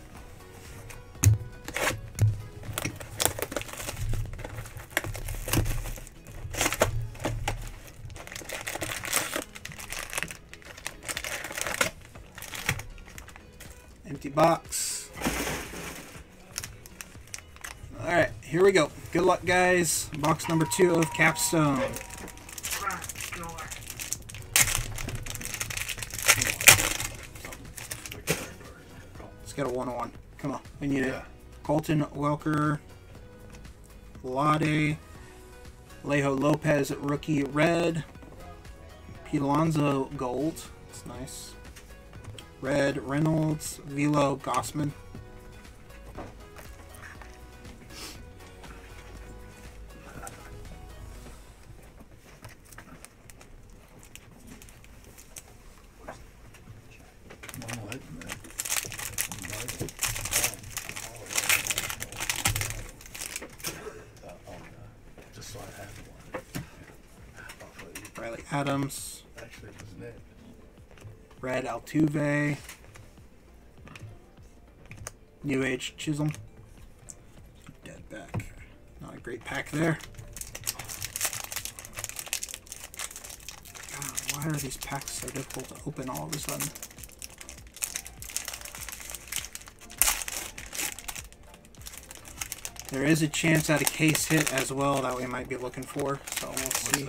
Empty box. Alright, here we go. Good luck, guys. Box number two of Capstone. Colton Welker, Vlade, Lejo Lopez, rookie red, Pete Alonso gold. That's nice. Red Reynolds, Velo Gausman. Altuve, New Age Chisholm. Dead back. Not a great pack there. God, why are these packs so difficult to open all of a sudden? There is a chance at a case hit as well that we might be looking for, so we'll see.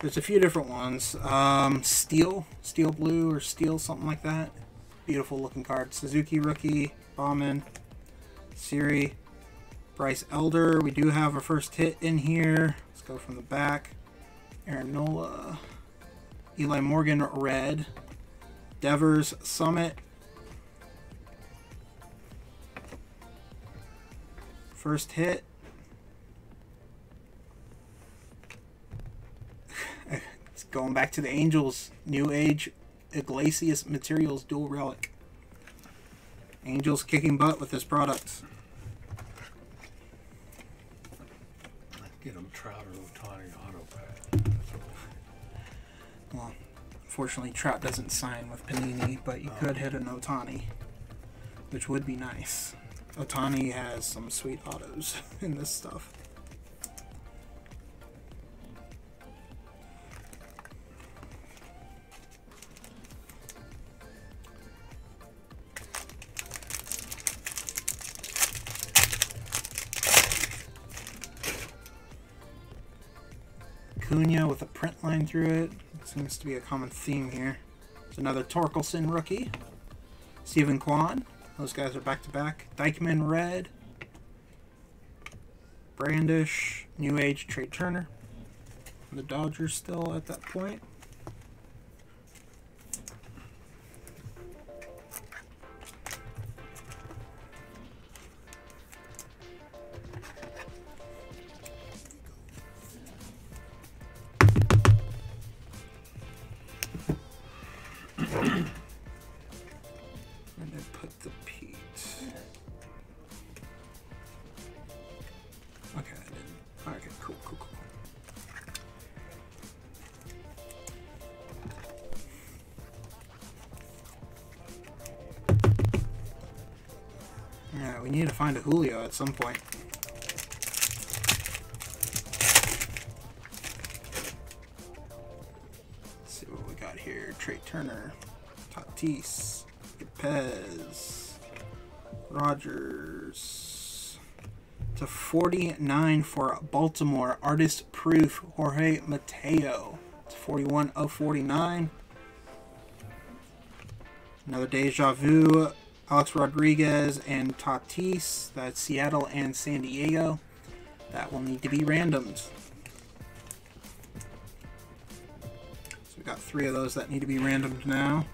There's a few different ones. Um, steel, steel blue, or steel, something like that. Beautiful looking card. Suzuki rookie, Bauman, Siri, Bryce Elder. We do have a first hit in here. Let's go from the back. Aaron Nola, Eli Morgan, red. Devers Summit. First hit. It's going back to the Angels. New Age Iglesias Materials Dual Relic. Angels kicking butt with this product. Get him Trout or Ohtani auto pack. Well, unfortunately, Trout doesn't sign with Panini, but you could hit an Ohtani, which would be nice. Ohtani has some sweet autos (laughs) in this stuff. Acuna with a print line through it. Seems to be a common theme here. It's another Torkelson rookie. Steven Kwan. Those guys are back to back. Diekman Red. Brandish. New Age Trea Turner. The Dodgers still at that point. At some point. Let's see what we got here. Trea Turner, Tatis, Pez, Rogers. To 49 for Baltimore. Artist proof Jorge Mateo. It's 41 of 49. Another deja vu. Alex Rodriguez and Tatis. That's Seattle and San Diego. That will need to be randoms. So we got three of those that need to be randomed now.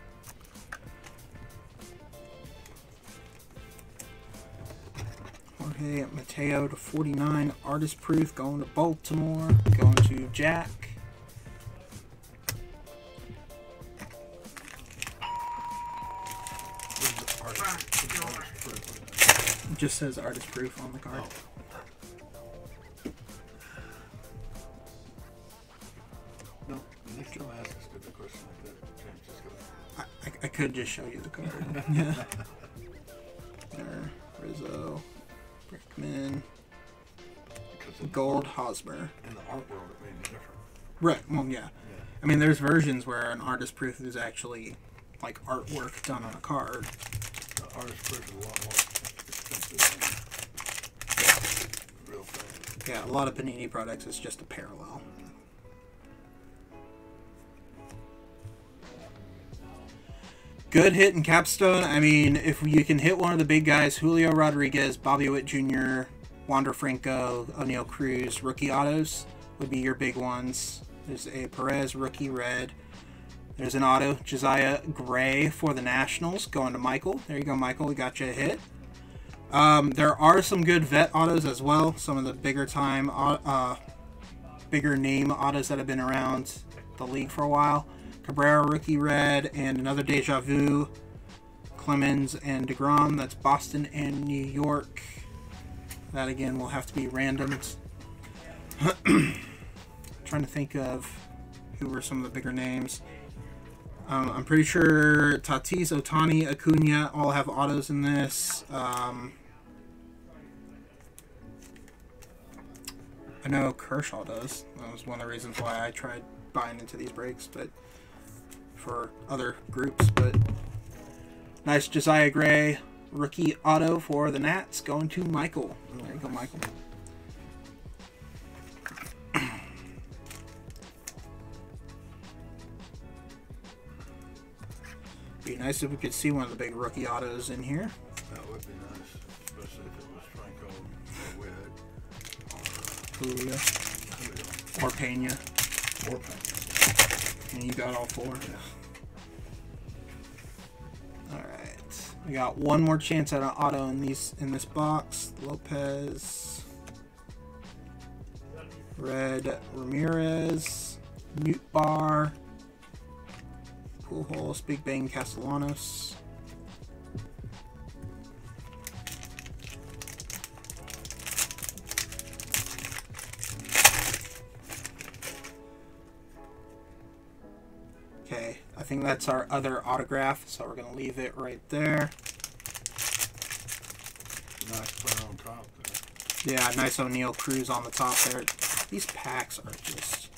Jorge Mateo to 49. Artist proof going to Baltimore. Going to Jack. It just says artist proof on the card. No, next time I ask stupid question like that, James just goes, I, could just show you the card. yeah. (laughs) There, Rizzo, Brickman, because in the Gold, Hosmer. In the art world, it may be different. Right. Well, yeah. Yeah. I mean, there's versions where an artist proof is actually like artwork done on a card. The artist proof is a lot more expensive than the Yeah, a lot of Panini products is just a parallel. Good hit in capstone. I mean, if you can hit one of the big guys, Julio Rodriguez, Bobby Witt Jr., Wander Franco, Oneil Cruz, rookie autos would be your big ones. There's a Perez rookie red. There's an auto, Josiah Gray for the Nationals, going to Michael. There you go, Michael. We got you a hit. Um, there are some good vet autos as well. Some of the bigger time, uh, bigger name autos that have been around the league for a while. Cabrera rookie red and another deja vu. Clemens and Degrom. That's Boston and New York. That again will have to be randomed. (clears throat) Trying to think of who were some of the bigger names. Um, I'm pretty sure Tatis, Ohtani, Acuna all have autos in this. Um, I know Kershaw does. That was one of the reasons why I tried buying into these breaks, but for other groups. But nice Josiah Gray rookie auto for the Nats going to Michael. There you go, Michael. Be nice if we could see one of the big rookie autos in here. That would be nice, especially if it was Franco or Witt Julio or or Pena, or Pena. and you got all four. All right, we got one more chance at an auto in these in this box. Lopez, Red Ramirez, Mute Bar, Pujols, Big Bang Castellanos. Okay, I think that's our other autograph, so we're gonna leave it right there. Nice player top there. Yeah, nice Oneil Cruz on the top there. These packs are just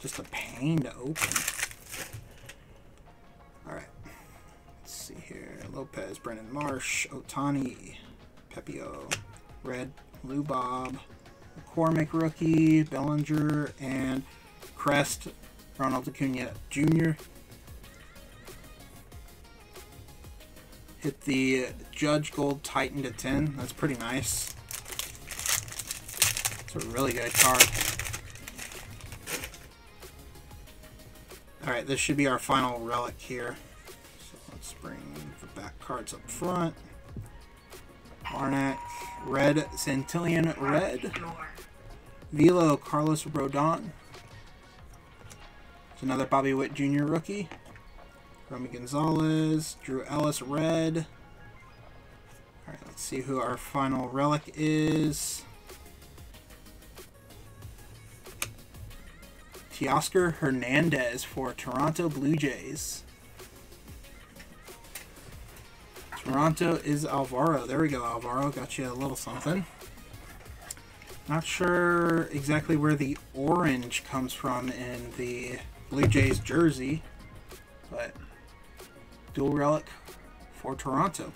just a pain to open. See here: Lopez, Brennan Marsh, Ohtani, Pepiot, Red, Lou Bob, McCormick rookie, Bellinger, and Crest, Ronald Acuna Jr. Hit the Judge Gold Titan to 10. That's pretty nice. It's a really good card. Alright, this should be our final relic here. Cards up front. Arnak, Red Centillion Red. Velo Carlos Rodon. It's another Bobby Witt Jr. rookie. Romy Gonzalez, Drew Ellis Red. Alright, let's see who our final relic is. Teoscar Hernandez for Toronto Blue Jays. Toronto is Alvaro. There we go, Alvaro. Got you a little something. Not sure exactly where the orange comes from in the Blue Jays jersey, but dual relic for Toronto.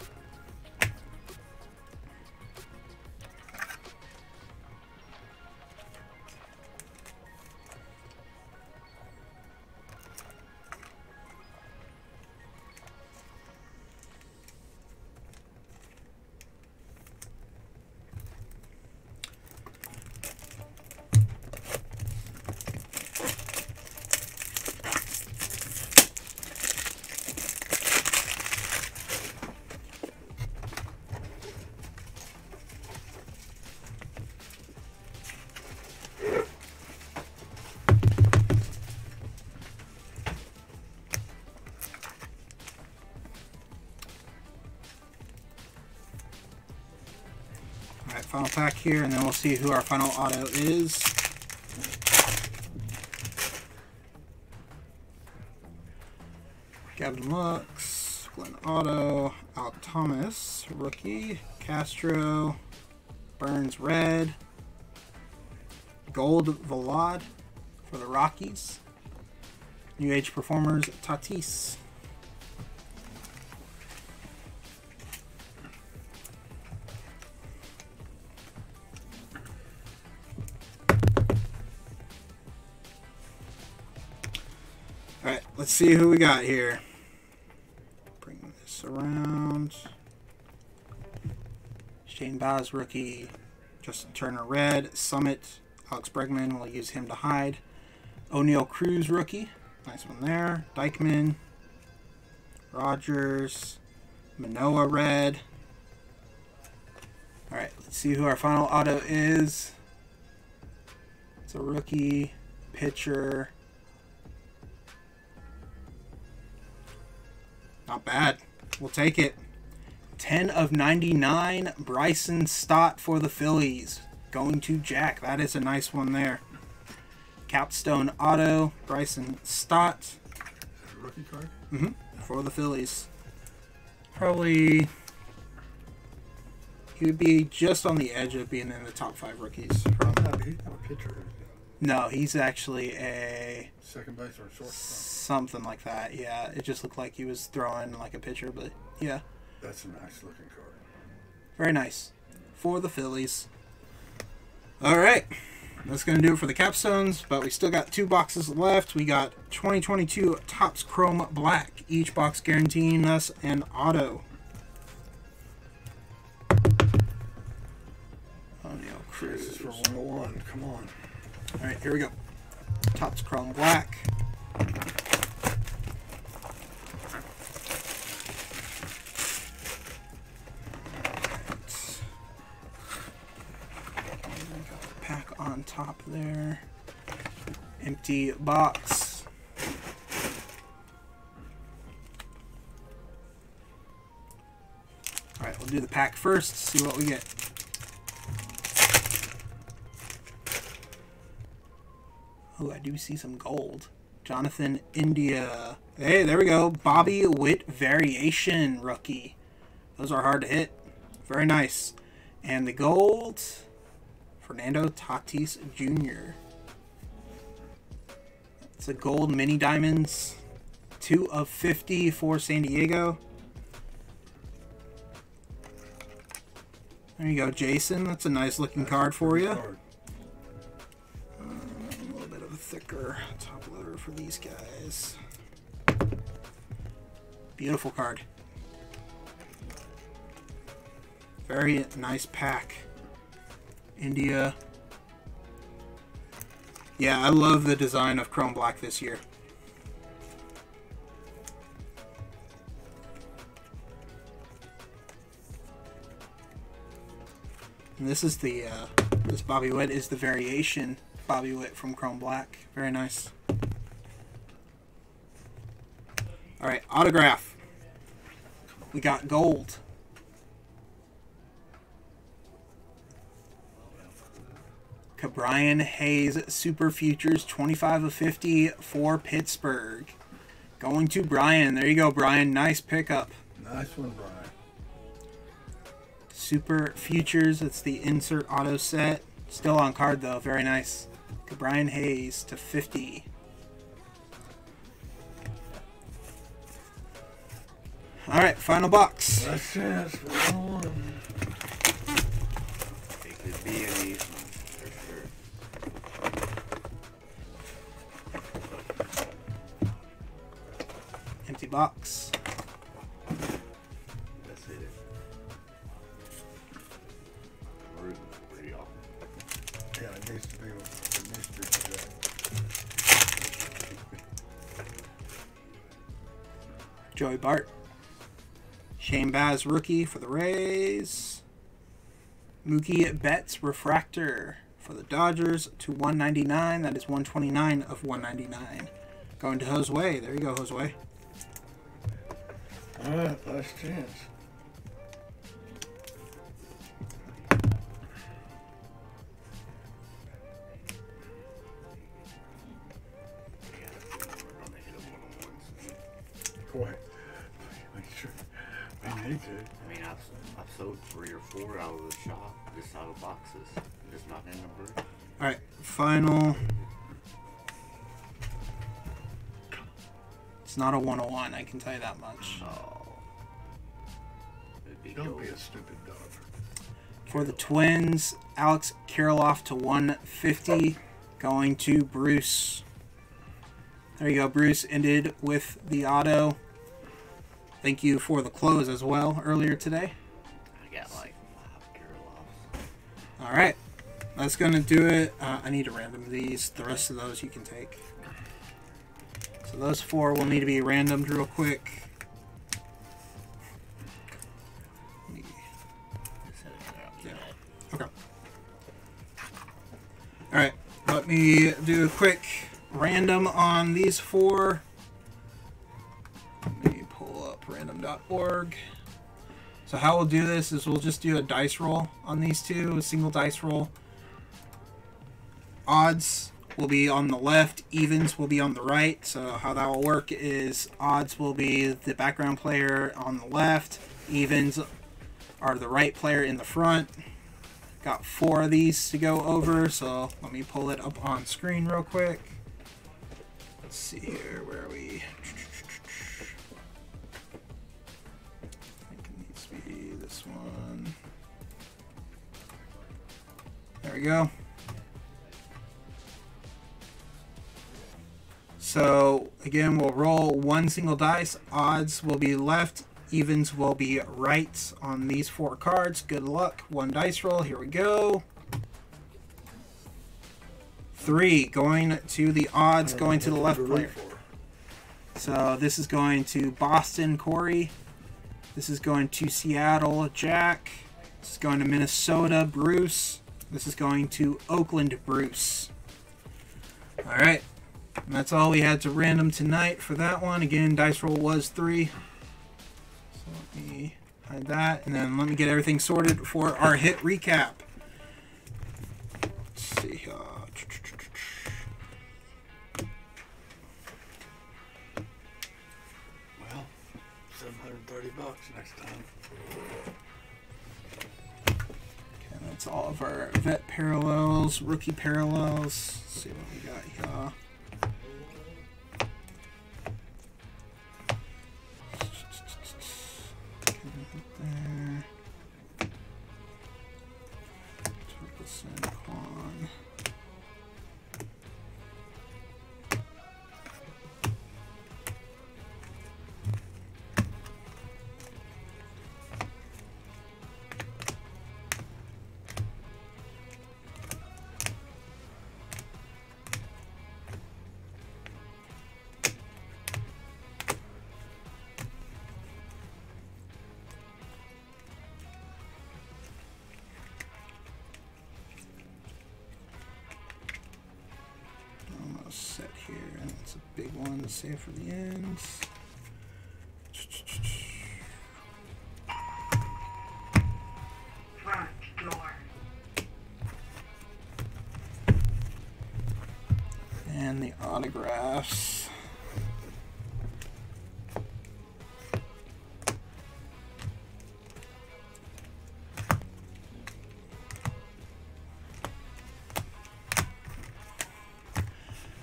Here, and then we'll see who our final auto is. Gavin Lux, Glenn Otto, Al Thomas, rookie, Castro, Burns Red, Gold Vlad for the Rockies, New Age Performers Tatis. See who we got here. Bring this around. Shane Baz, rookie. Justin Turner, red. Summit, Alex Bregman, we'll use him to hide. Oneil Cruz, rookie. Nice one there. Diekman. Rogers. Manoa, red. Alright, let's see who our final auto is. It's a rookie. Pitcher. We'll take it. 10 of 99. Bryson Stott for the Phillies. Going to Jack. That is a nice one there. Capstone Auto. Bryson Stott Rookie card? Mm hmm for the Phillies. Probably. He would be just on the edge of being in the top five rookies. From No, he's not a pitcher. No, he's actually a Second base or shortstop. something like that. Yeah, it just looked like he was throwing like a pitcher, but yeah, That's a nice looking card. Very nice. For the Phillies. All right. That's going to do it for the capstones, but we still got two boxes left. We got 2022 Topps Chrome Black, each box guaranteeing us an auto. Oh, O'Neill This is for 101. Come on. All right, here we go. Topps Chrome Black. Pack on top there. Empty box. All right, we'll do the pack first. See what we get. Oh, I do see some gold. Jonathan India. Hey, there we go. Bobby Witt Variation rookie. Those are hard to hit. Very nice. And the gold, Fernando Tatis Jr. It's a gold mini diamonds. Two of 50 for San Diego. There you go, Jason. That's a nice looking card for you. Card. Sticker top loader for these guys. Beautiful card. Very nice pack. India. Yeah, I love the design of Chrome Black this year. And this is the, uh, this Bobby Witt is the variation Bobby Witt from Chrome Black. Very nice. Alright, autograph. We got gold. Ke'Bryan Hayes Super Futures 25 of 50 for Pittsburgh. Going to Brian. There you go, Brian. Nice pickup. Nice one, Brian. Super Futures. It's the insert auto set. Still on card though. Very nice. Brian Hayes to 50. All right, final box. Last chance for one. It could be an easy one, for sure. Empty box. Joey Bart. Shane Baz rookie for the Rays. Mookie Betts refractor for the Dodgers to 199. That is 129 of 199. Going to Josue. There you go, Josue. All right, last chance. Yeah, We need to. I mean, I've, I've sold three or four out of the shop, just out of boxes, just not in the brew. All right, final. It's not a 101, I can tell you that much. Oh. Be Don't gold. be a stupid dog. For the Twins, Alex Kirilloff to 150, going to Bruce. There you go, Bruce ended with the auto. Thank you for the close as well earlier today. I got like five Kirilloffs. All right, that's gonna do it. Uh, I need to random these. The rest of those you can take. So those four will need to be randomed real quick. Just set it there. Yeah. Okay. All right, let me do a quick random on these four. Let me random.org. So how we'll do this is we'll just do a dice roll on these two, a single dice roll. Odds will be on the left, evens will be on the right. So how that will work is odds will be the background player on the left, evens are the right player in the front. Got four of these to go over, so let me pull it up on screen real quick. Let's see here, where are we? There we go. So again, we'll roll one single dice. Odds will be left, evens will be right on these four cards. Good luck. One dice roll. Here we go. Three going to the odds, going to the left player. So this is going to Boston, Corey. This is going to Seattle, Jack. This is going to Minnesota, Bruce. This is going to Oakland, Bruce. All right. And that's all we had to random tonight for that one. Again, dice roll was three. So let me hide that. And then let me get everything sorted for our hit recap. That's all of our vet parallels, rookie parallels. Let's see what we got here. Big ones save for the end. Front door. And the autographs.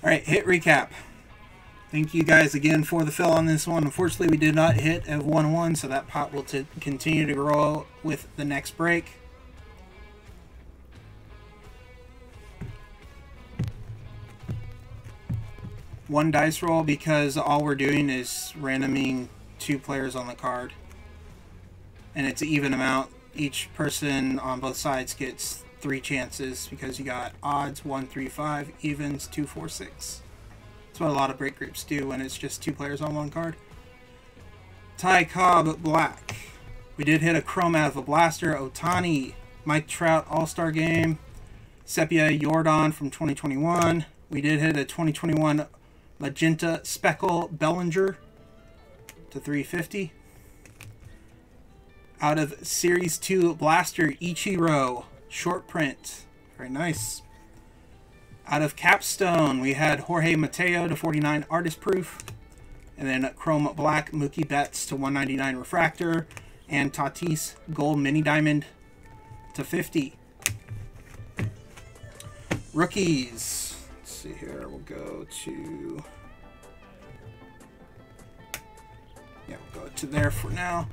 All right, hit recap. Thank you guys again for the fill on this one. Unfortunately, we did not hit a 1-1, so that pot will continue to grow with the next break. One dice roll because all we're doing is randoming two players on the card. And it's an even amount. Each person on both sides gets three chances because you got odds one three five evens two four six. 4, 6. That's what a lot of break groups do when it's just two players on one card. Ty Cobb Black. We did hit a Chrome out of a Blaster. Ohtani. Mike Trout All-Star Game. Sepia Jordan from 2021. We did hit a 2021 Magenta Speckle Bellinger to 350. Out of Series 2 Blaster Ichiro. Short print. Very nice. Out of Capstone, we had Jorge Mateo to 49 Artist Proof. And then Chrome Black Mookie Betts to 199 Refractor. And Tatis Gold Mini Diamond to 50. Rookies. Let's see here. We'll go to. Yeah, we'll go to there for now.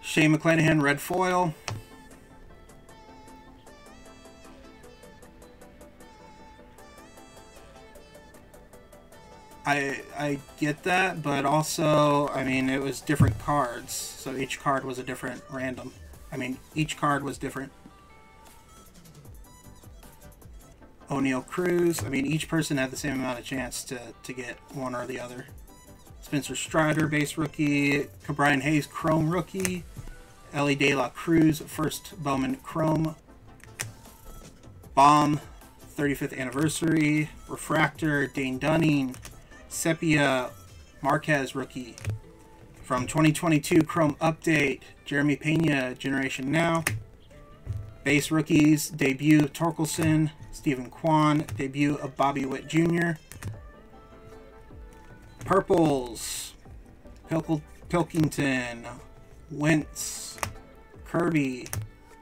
Shane McClanahan, red foil. I I get that, but also, I mean, it was different cards, so each card was a different random. I mean, each card was different. Oneil Cruz. I mean, each person had the same amount of chance to, to get one or the other. Spencer Strider, base rookie. Brian Hayes, Chrome rookie. Elly De La Cruz, first Bowman Chrome. Bomb, 35th anniversary. Refractor, Dane Dunning. Sepia Marquez rookie. From 2022 Chrome Update, Jeremy Pena, Generation Now. Base rookies, debut Torkelson, Steven Kwan, debut of Bobby Witt Jr. Purples, Pilk- Pilkington, Wentz, Kirby,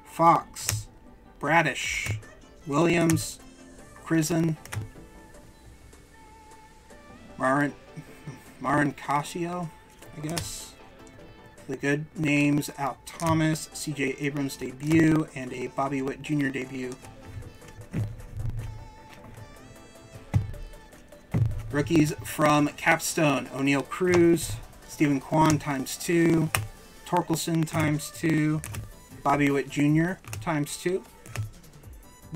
Fox, Bradish, Williams, Prison, Marin, Marin Casio, I guess. The good names out Thomas, CJ Abrams debut, and a Bobby Witt Jr. debut. Rookies from Capstone, Oneil Cruz, Steven Kwan times two, Torkelson times two, Bobby Witt Jr. times two.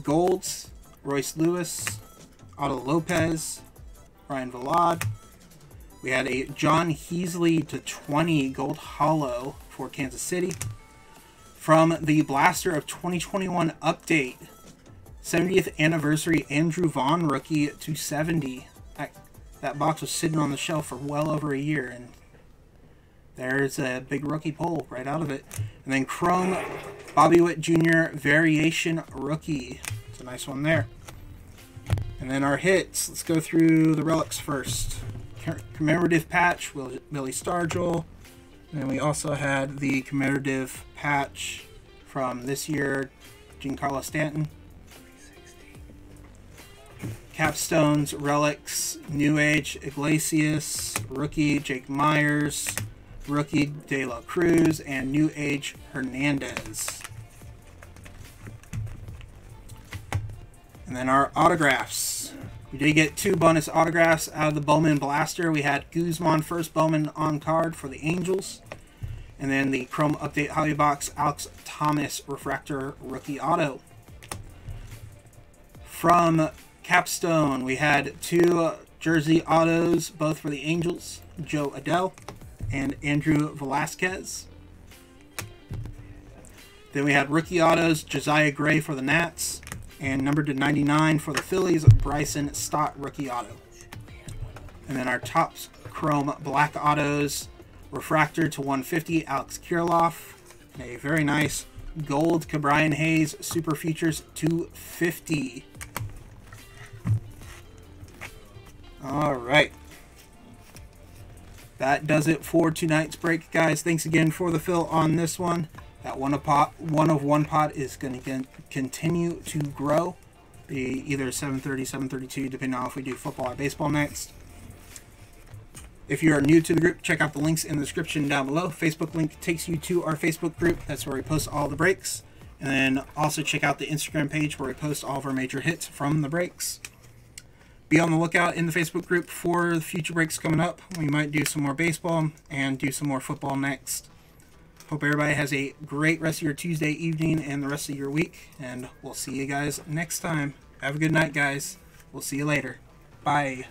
Golds, Royce Lewis, Otto Lopez, Ryan Vilade. We had a Jon Heasley to 20 gold hollow for Kansas City. From the Blaster of 2021 update, 70th anniversary Andrew Vaughn rookie to 70. That, that box was sitting on the shelf for well over a year, and there's a big rookie pull right out of it. And then Chrome Bobby Witt Jr. Variation Rookie. It's a nice one there. And then our hits. Let's go through the relics first. Commemorative patch, Will- Billy Stargell. And we also had the commemorative patch from this year, Giancarlo Stanton. Capstones, Relics, New Age, Iglesias, Rookie, Jake Meyers, Rookie, De La Cruz, and New Age, Hernandez. And then our autographs. We did get two bonus autographs out of the Bowman Blaster. We had Guzman first Bowman on card for the Angels. And then the Chrome Update Hobby Box Alek Thomas Refractor Rookie Auto. From Capstone, we had two jersey autos, both for the Angels, Jo Adell and Andrew Velazquez. Then we had rookie autos, Josiah Gray for the Nats, and number to 99 for the Phillies, Bryson Stott rookie auto. And then our Topps Chrome Black Autos Refractor to 150, Alex Kirilloff. And a very nice gold Ke'Bryan Hayes Super Futures 250. All right. That does it for tonight's break, guys. Thanks again for the fill on this one. That one of pot, one of one pot is going to continue to grow. Be either 730, 732, depending on if we do football or baseball next. If you are new to the group, check out the links in the description down below. Facebook link takes you to our Facebook group. That's where we post all the breaks. And then also check out the Instagram page where we post all of our major hits from the breaks. Be on the lookout in the Facebook group for the future breaks coming up. We might do some more baseball and do some more football next. Hope everybody has a great rest of your Tuesday evening and the rest of your week. And we'll see you guys next time. Have a good night, guys. We'll see you later. Bye.